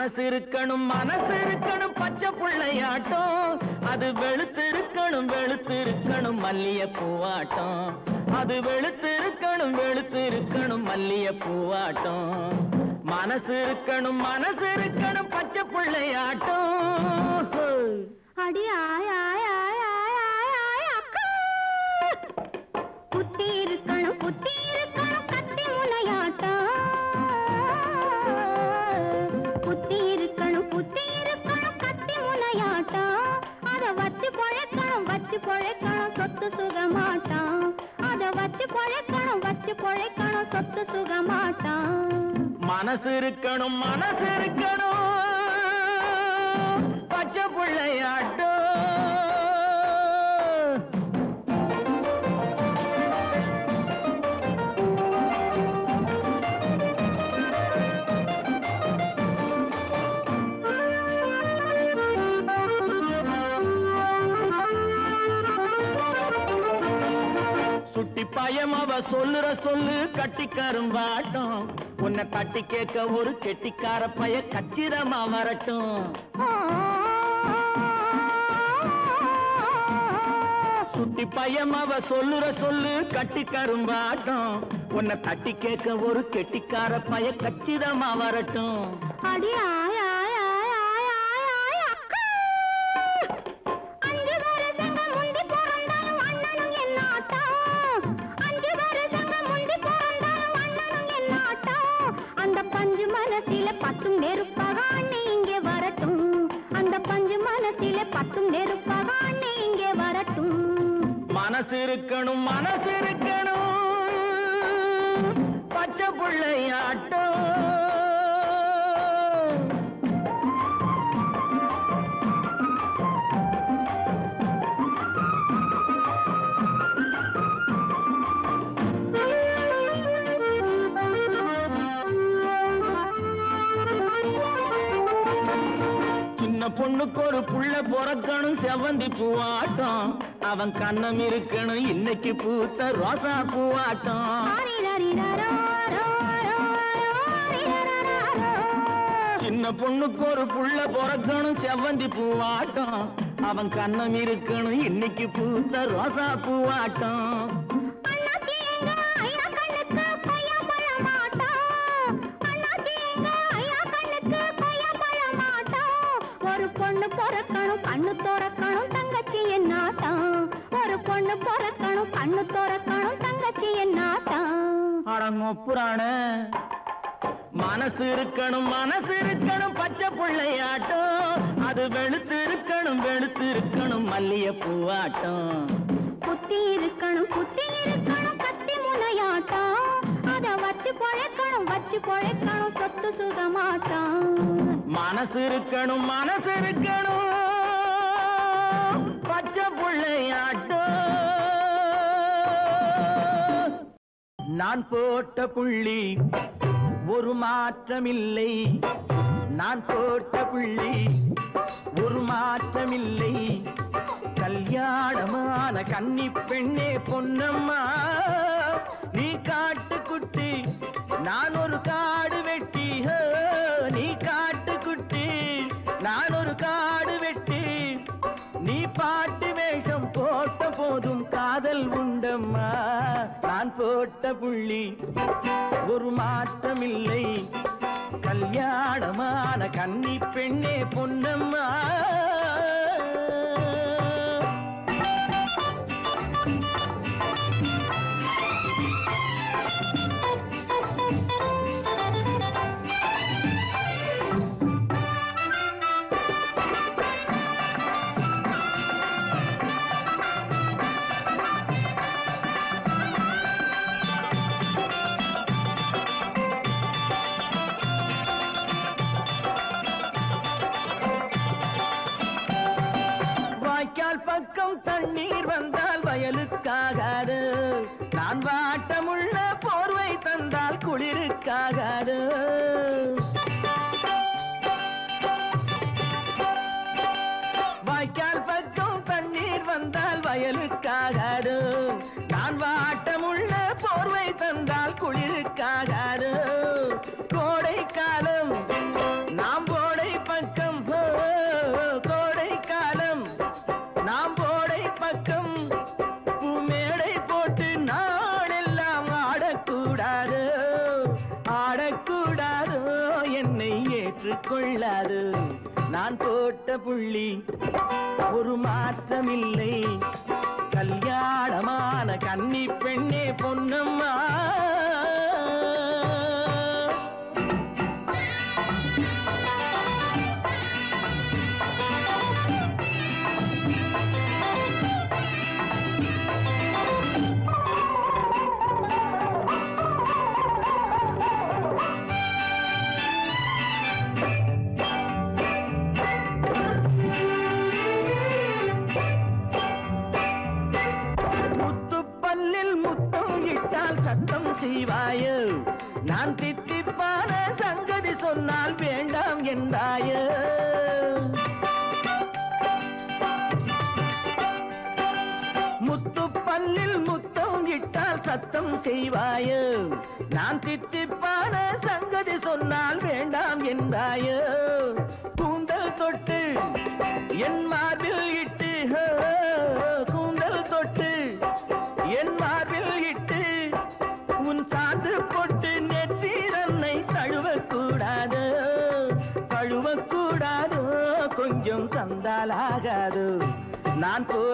மனசு இருக்கணும் மனசு இருக்கணும் பச்சை பிள்ளையாட்டம். அது வெளுத்திருக்கணும் வெளுத்திருக்கணும் மல்லிய பூவாட்டம் அது வெளுத்திருக்கணும் வெளுத்திருக்கணும் மல்லிய பூவாட்டம் மனசு இருக்கணும் மனசு இருக்கணும் பச்சை பிள்ளையாட்டம்.
அடி ஆயா புத்தி இருக்கணும் புத்தி மனசு சுகமாட்டான்.
மனசு இருக்கணும் மனசு இருக்கணும். பச்சை பிள்ளையாட்டும் சொல்லுற சொல்லு கட்டிக்காரும் வாட்டும். உன்னை தட்டி கேட்க ஒரு கெட்டிக்கார பைய கச்சிரமா வரட்டும். சுட்டி பையம் அவ சொல்லுற சொல்லு கட்டிக்காரும் வாட்டும். உன்னை தட்டி கேட்க ஒரு கெட்டிக்கார பைய கச்சிதமா வரட்டும்.
அடியாயா
மனசு இருக்கணும் பச்சை பொண்ணுக்கு ஒரு புள்ள பிறக்கணும் செவந்தி பூவாட்டம். அவன் கண்ணம் இருக்கணும். இன்னைக்கு பூத்த ரோசா பூவாட்டம். சின்ன பொண்ணுக்கு ஒரு புள்ள பிறக்கணும். செவ்வந்தி பூவாட்டம். அவன் கண்ணம் இருக்கணும். இன்னைக்கு பூத்த ரோசா பூவாட்டம். மனசு இருக்கணும் மனசு இருக்கணும் பச்சை பிள்ளையாட்டம். அது வெளுத்து இருக்கணும் வெளுத்து இருக்கணும் மல்லிய பூவாட்டம்.
குத்தி இருக்கணும் குத்தி இருக்கணும் கத்தி முனையாட்டம். அத வச்சு பொழைக்கணும் வச்சு பொழைக்கணும் சொத்து சுகமாட்டம்.
மனசு இருக்கணும் மனசு இருக்கணும் பச்சை பிள்ளையாட்டம். நான் போட்ட புள்ளி ஒரு மாற்றமில்லை. நான் போட்ட புள்ளி ஒரு மாற்றமில்லை. கல்யாணமான கன்னி பெண்ணே பொன்னம்மா நீ காட்டுக்குட்டி நான் புள்ளி. ஒரு மாற்றமில்லை. கல்யாணமான கன்னி பெண்ணே பொன்னம்மா. போட்ட புள்ளி. ஒரு மாற்றமில்லை. கல்யாணமான கன்னி பெண்ணே பொன்னம்மா. செய்வாயோ நான் தித்திப்பான சங்கதி சொன்னால் வேண்டாம் என்றாயோ. முத்துப்பல்லில் முத்தம் இட்டால் சத்தம் செய்வாயோ. நான் தித்திப்பான சங்கதி சொன்னால் வேண்டாம் என்றாயோ.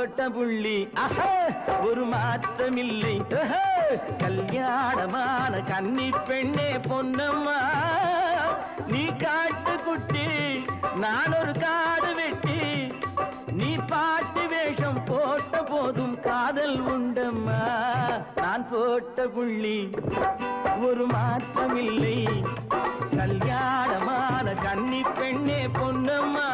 நான் போட்ட புள்ளி. ஒரு மாற்றமில்லை. கல்யாணமான கன்னி பெண்ணே பொன்னம்மா. நீ காட்டு குட்டி நான் ஒரு காடு வெட்டி. நீ பாட்டு வேஷம் போட்ட போதும் காதல் உண்டம்மா. நான் போட்ட புள்ளி ஒரு மாற்றமில்லை. கல்யாணமான கன்னி பெண்ணே பொன்னம்மா.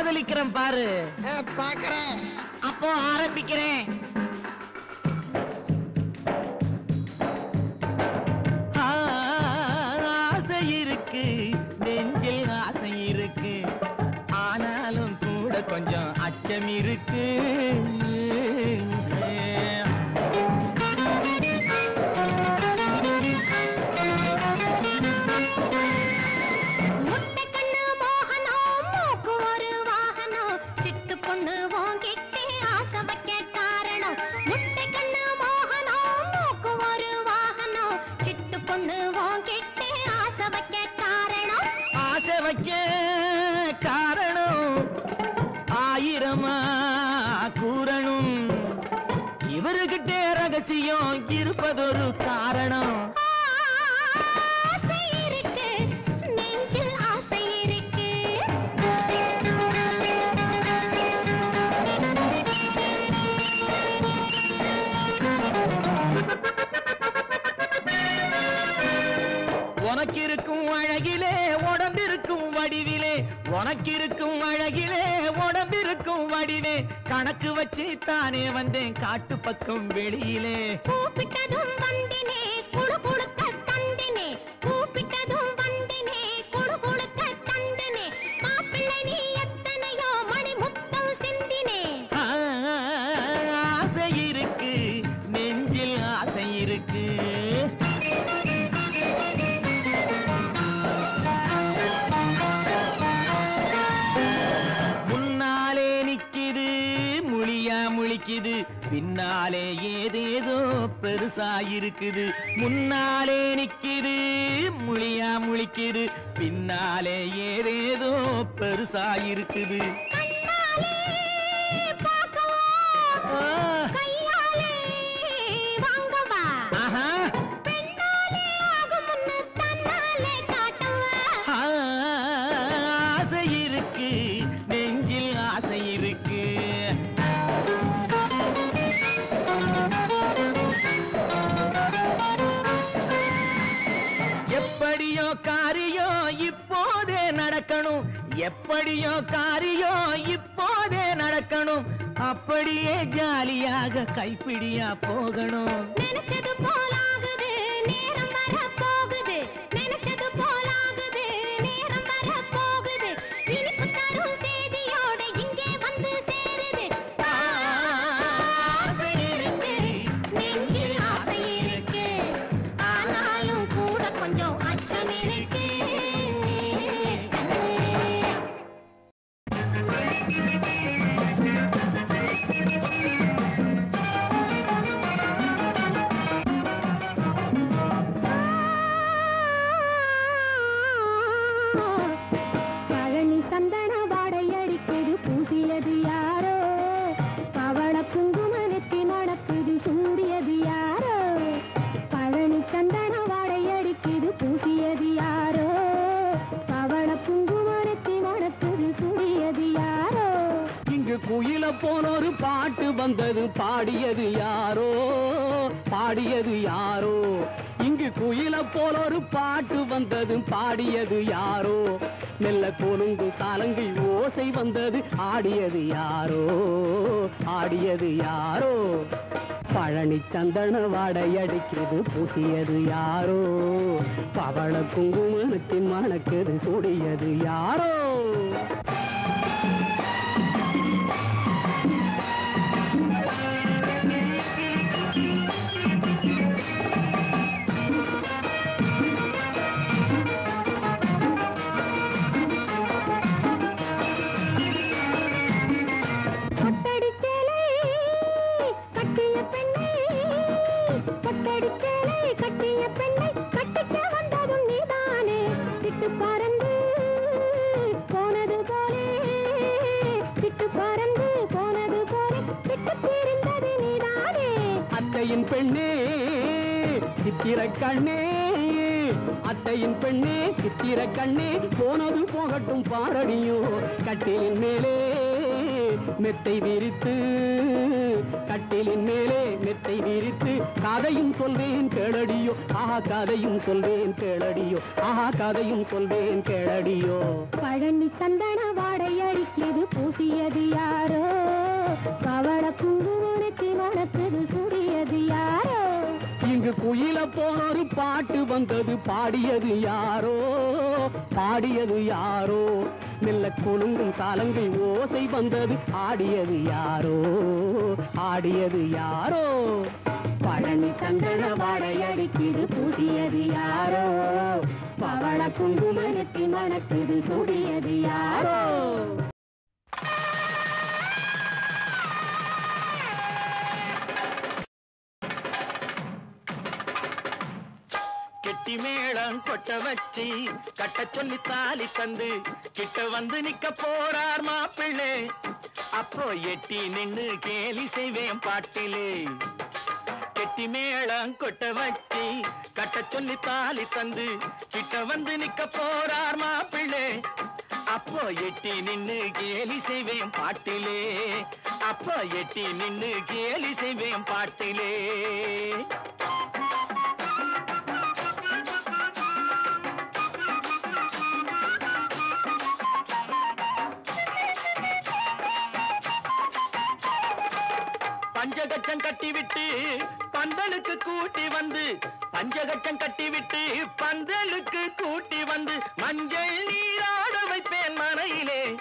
காதலிக்கிறேன் பாரு.
பாக்குறேன்
அப்போ ஆரம்பிக்கிறேன். ஆசை இருக்கு. நெஞ்சில் ஆசை இருக்கு. ஆனாலும் கூட கொஞ்சம் அச்சம் இருக்கு. உனக்கிருக்கும் அழகிலே உடம்பிருக்கும் வடிவிலே. உனக்கிருக்கும் அழகிலே உடம்பிருக்கும் வடிவே. கணக்கு வச்சு தானே வந்தேன் காட்டு பக்கம் வெளியிலே.
கூப்பிட்டதும் வந்தினே குழு குடுக்க தந்தினே.
பெருசா இருக்குது முன்னாலே நிக்குது முழியா முழிக்குது. பின்னாலே ஏதேதோ பெருசா இருக்குது எப்படியோ காரியோ இப்போதே நடக்கணும். அப்படியே ஜாலியாக கைப்பிடியா போகணும்.
நினைச்சது
போல பாடியது யாரோ? மெல்ல கொழுந்து சாலங்கை ஓசை வந்தது. ஆடியது யாரோ? ஆடியது யாரோ? பழனி சந்தன வாடை அடிக்கிறது பூசியது யாரோ? பவள குங்குமத்தின் மணக்குது சூடியது யாரோ? அத்தையின் பெண்ணே சித்திர கண்ணே. அத்தையின் பெண்ணே சித்திர கண்ணே போனது போகட்டும் பாரடியோ கட்டிலின் மேலே மெத்தை விரித்து கட்டிலின் மேலே மெத்தை விரித்து கதையும் சொல்வேன் கேளடியோ. ஆஹா கதையும் சொல்வேன் கேளடியோ. ஆஹா கதையும் சொல்வேன் கேளடியோ.
பழனி சந்தன வாடை அடிக்கிறது பூசியது யார்?
வழியில குயில போனொரு பாட்டு வந்தது பாடியது யாரோ? பாடியது யாரோ? மெல்ல கொழுங்கும் காலங்கை ஓசை வந்தது ஆடியது யாரோ? ஆடியது யாரோ? பழனி சந்தன வாடை புதியது யாரோ? பவள குங்குமனுக்கு மணக்குது சுடியது யாரோ?
கட்டி மேளம் கொட்ட வச்சு கட்ட சொல்லி தாலி தந்து கிட்ட வந்து நிக்க போறார் மாப்பிள்ளை. அப்போ எட்டி நின்னு கேலி செய்வேன் பாட்டிலே. கெட்டி மேளம் கொட்ட வச்சு கட்ட சொல்லி தாலி தந்து கிட்ட வந்து நிக்க போறார் மாப்பிள்ளை. அப்போ எட்டி நின்னு கேலி செய்வேன் பாட்டிலே. அப்போ எட்டி நின்னு கேலி செய்வேன் பாட்டிலே. பஞ்சகச்சம் கட்டிவிட்டு பந்தலுக்கு கூட்டி வந்து பஞ்சகச்சம் கட்டிவிட்டு பந்தலுக்கு கூட்டி வந்து மஞ்சள் நீராட வைப்பேன் மனையிலே.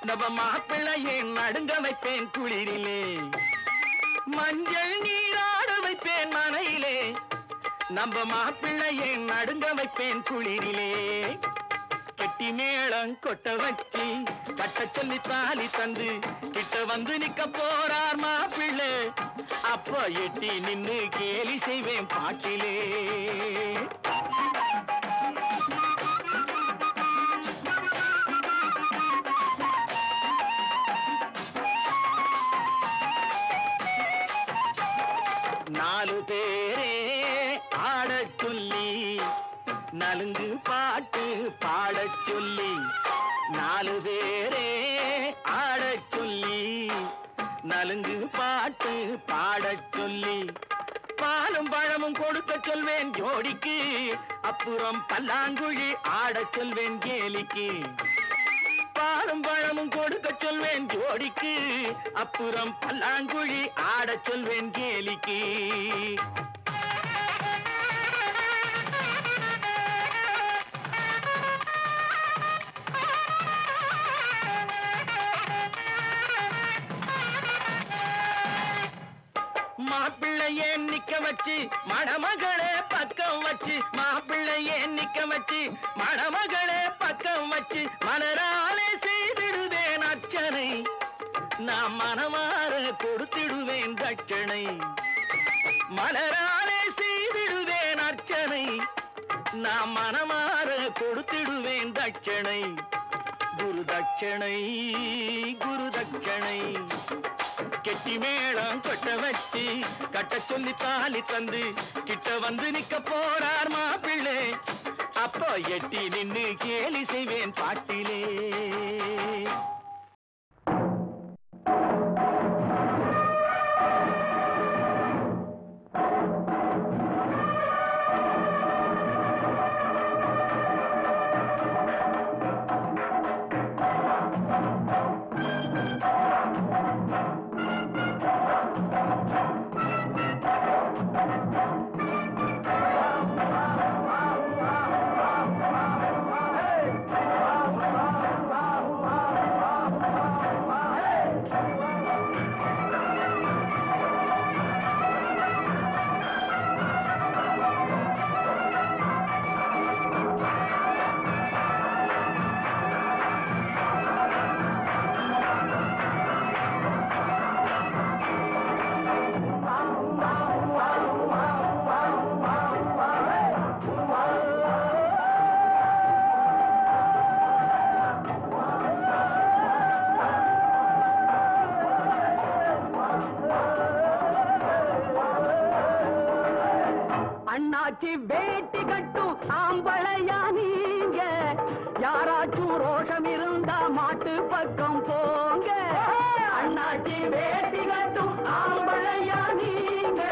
நம்ம மாப்பிள்ளையை நடுங்க வைப்பேன் குளிரிலே. மஞ்சள் நீராட வைப்பேன் மனையிலே. நம்ம மாப்பிள்ளையை நடுங்க வைப்பேன் குளிரிலே. கட்டி மேளம் கொட்ட வச்சு கட்ட சொல்லி தாலி தந்து கிட்ட வந்து நிக்க போறார் மாப்பிள்ளை. அப்ப எட்டி நின்னு கேலி செய்வேன் பாட்டிலே. நாலு பேரே ஆடச் சொல்லி நலுங்கு பாட்டு பாட சொல்லி நாலு பேரே ஆடச் சொல்லி நலுங்கு பாட்டு பாடச் சொல்லி பாலும் பழமும் கொடுக்க சொல்வேன் ஜோடிக்கு அப்புறம் பல்லாங்குழி ஆடச் சொல்வேன் கேலிக்கு. பாலும் பழமும் கொடுக்க சொல்வேன் ஜோடிக்கு அப்புறம் பல்லாங்குழி ஆடச் சொல்வேன் கேலிக்கு. வச்சு மணமகளே பக்கம் வச்சு மாப்பிள்ளையே நிக்க வச்சு மணமகளே பக்கம் வச்சு மலராலே செய்திடுவேன் அர்ச்சனை. நான் மனமாற கொடுத்திடுவேன் தட்சணை. மலராலே செய்திடுவேன் அர்ச்சனை. நான் மனமாற கொடுத்திடுவேன் தட்சணை. குரு தட்சணை குரு தட்சணை. வெட்டி மேளம் கொட்ட வச்சு கட்ட சொல்லி தாலி தந்து கிட்ட வந்து நிக்க போறார் மாப்பிள்ளை. அப்போ எட்டி நின்னு கேலி செய்வேன் பாட்டிலே.
காட்சி வேட்டி கட்டும் ஆம்பளையா நீங்க. யாராச்சும் ரோஷம் இருந்தா மாட்டு பக்கம் போங்க. அண்ணாச்சி வேட்டி கட்டும் ஆம்பளையா
நீங்க.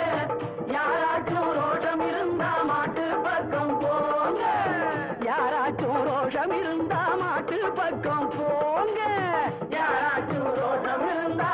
யாராச்சும் ரோஷம் இருந்தா மாட்டு பக்கம் போங்க. யாராச்சும் ரோஷம் இருந்தா மாட்டு பக்கம் போங்க. யாராச்சும் ரோஷம் இருந்தா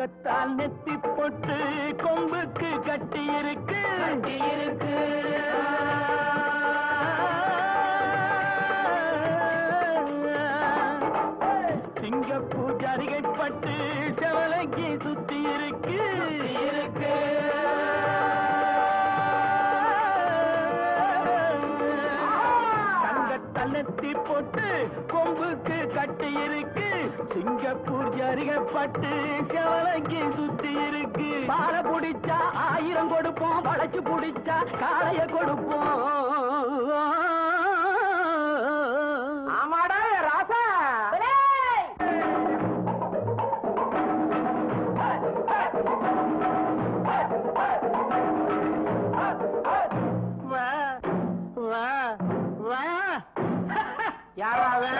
தங்கத்தால் நெத்தி பொட்டு கொம்புக்கு கட்டி இருக்கு கட்டி இருக்கு சிங்கப்பூர் ஜரிகை செவலைக்கு சுத்தி இருக்கு. பால புடிச்சா ஆயிரம் கொடுப்போம் வளைச்சு புடிச்சா காளைய கொடுப்போம். ஆமாடா ராசா. வா வா வா. யாராவது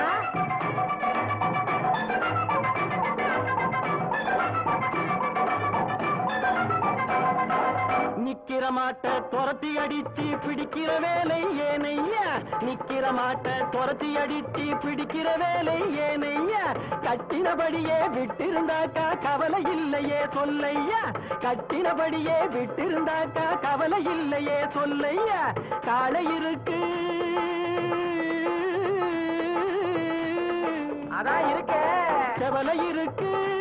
மாட்ட துரத்தி அடிச்சு பிடிக்கிற வேலை ஏனையா? நிக்கிற மாட்ட துரத்தி அடிச்சு பிடிக்கிற வேலை ஏனையா? கட்டினபடியே விட்டிருந்தாக்கா கவலை இல்லையே சொல்லையா? கட்டினபடியே விட்டிருந்தாக்கா கவலை இல்லையே சொல்லையா? காலை இருக்கு. அதான் இருக்க. கவலை இருக்கு.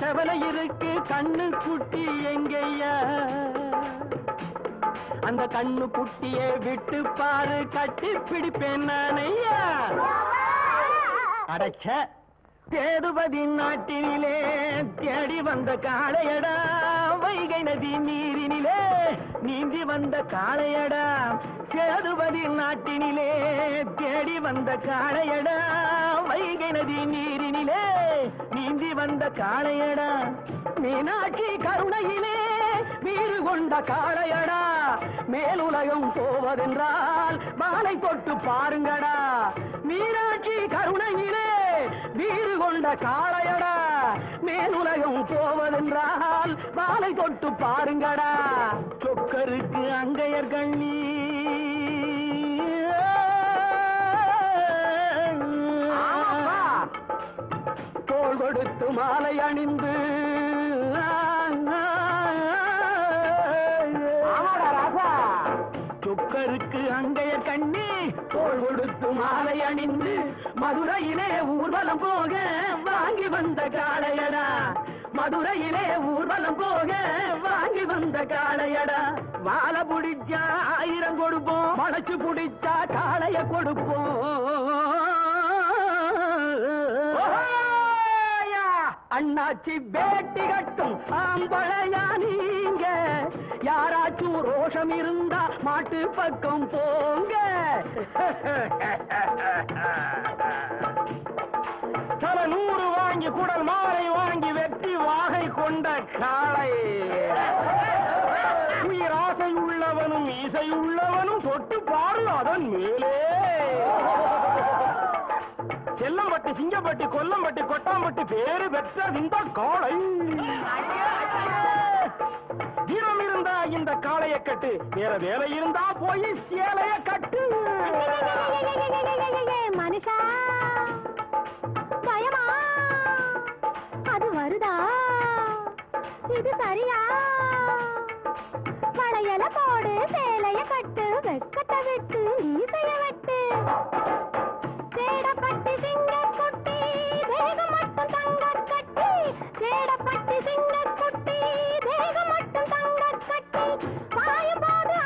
கவலை இருக்கு கண்ணு குட்டி எங்கய்யா அந்த கண்ணு குட்டியை விட்டு பாரு கட்டி பிடிப்பேன் நானையா? அடைச்ச தேதுபதி நாட்டினிலே தேடி வந்த காளையடா வைகை நதி நீரினிலே நீந்தி வந்த காளையடா. சேதுபதி நாட்டினிலே தேடி வந்த காளையடா. வைகை நதி நீரினிலே நீந்தி வந்த காளையடா. மீனாட்சி கருணையிலே வீறு கொண்ட காளையடா. மேலுலகம் போவதென்றால் மாலை தொட்டு பாருங்கடா. மீனாட்சி கருணையிலே வீறு கொண்ட காளையடா. மேலுலகம் போவதென்றால் மாலை தொட்டு பாருங்கடா. சொக்கருக்கு அங்கையர் கண்ணீர். தோள் கொடுத்து மாலை அணிந்து. சொக்கருக்கு அங்கைய கண்ணி தோள் கொடுத்து மாலை அணிந்து. மதுரையிலே ஊர்வலம் போக வாங்கி வந்த காளையடா. மதுரையிலே ஊர்வலம் போக வாங்கி வந்த காளையடா. வாழை புடிச்சா ஆயிரம் கொடுப்போம் வளைச்சு புடிச்சா காளைய கொடுப்போம். அண்ணாச்சி வேட்டி கட்டும் ஆம்பளையா நீங்க யாராச்சும் ரோஷம் இருந்தா மாட்டு பக்கம் போங்க. தல நூறு வாங்கி குடல் மாலை வாங்கி வெட்டி வாகை கொண்ட காளை. உயிர் ஆசை உள்ளவனும் இசை உள்ளவனும் தொட்டு பாரு அதன் மேலே. செல்லம்பட்டி சிங்கப்பட்டி கொல்லம்பட்டி கொட்டாம்பட்டி பேரு பெற்ற இந்த காளை. வீரம் இருந்தா இந்த காளைய கட்டு வேற வேலை இருந்தா போய் சேலைய கட்டு.
மனுஷா பயமா? அது வருதா? இது சரியா? வளையல போடு சேலைய கட்டு வெக்கத்தை விட்டு ஈசைய வெட்டு. சேடப்பட்டு சிங்க குட்டி தேகம் மட்டும் தங்க கட்டி. சேடப்பட்டி சிங்க குட்டி தேகம் மட்டும் தங்க கட்டி. பாயும் போது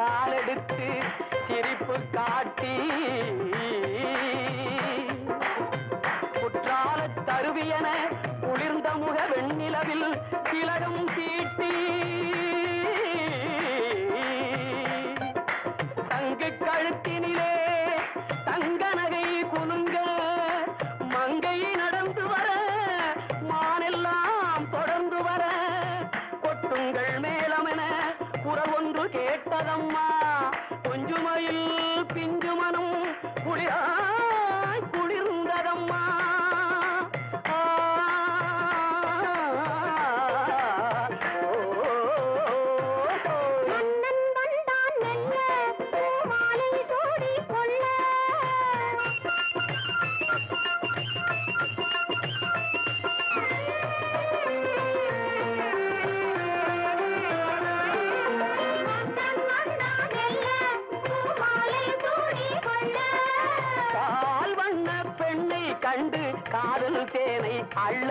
காலெடுத்து சிரிப்பு காட்டி காதல் தேனை அள்ள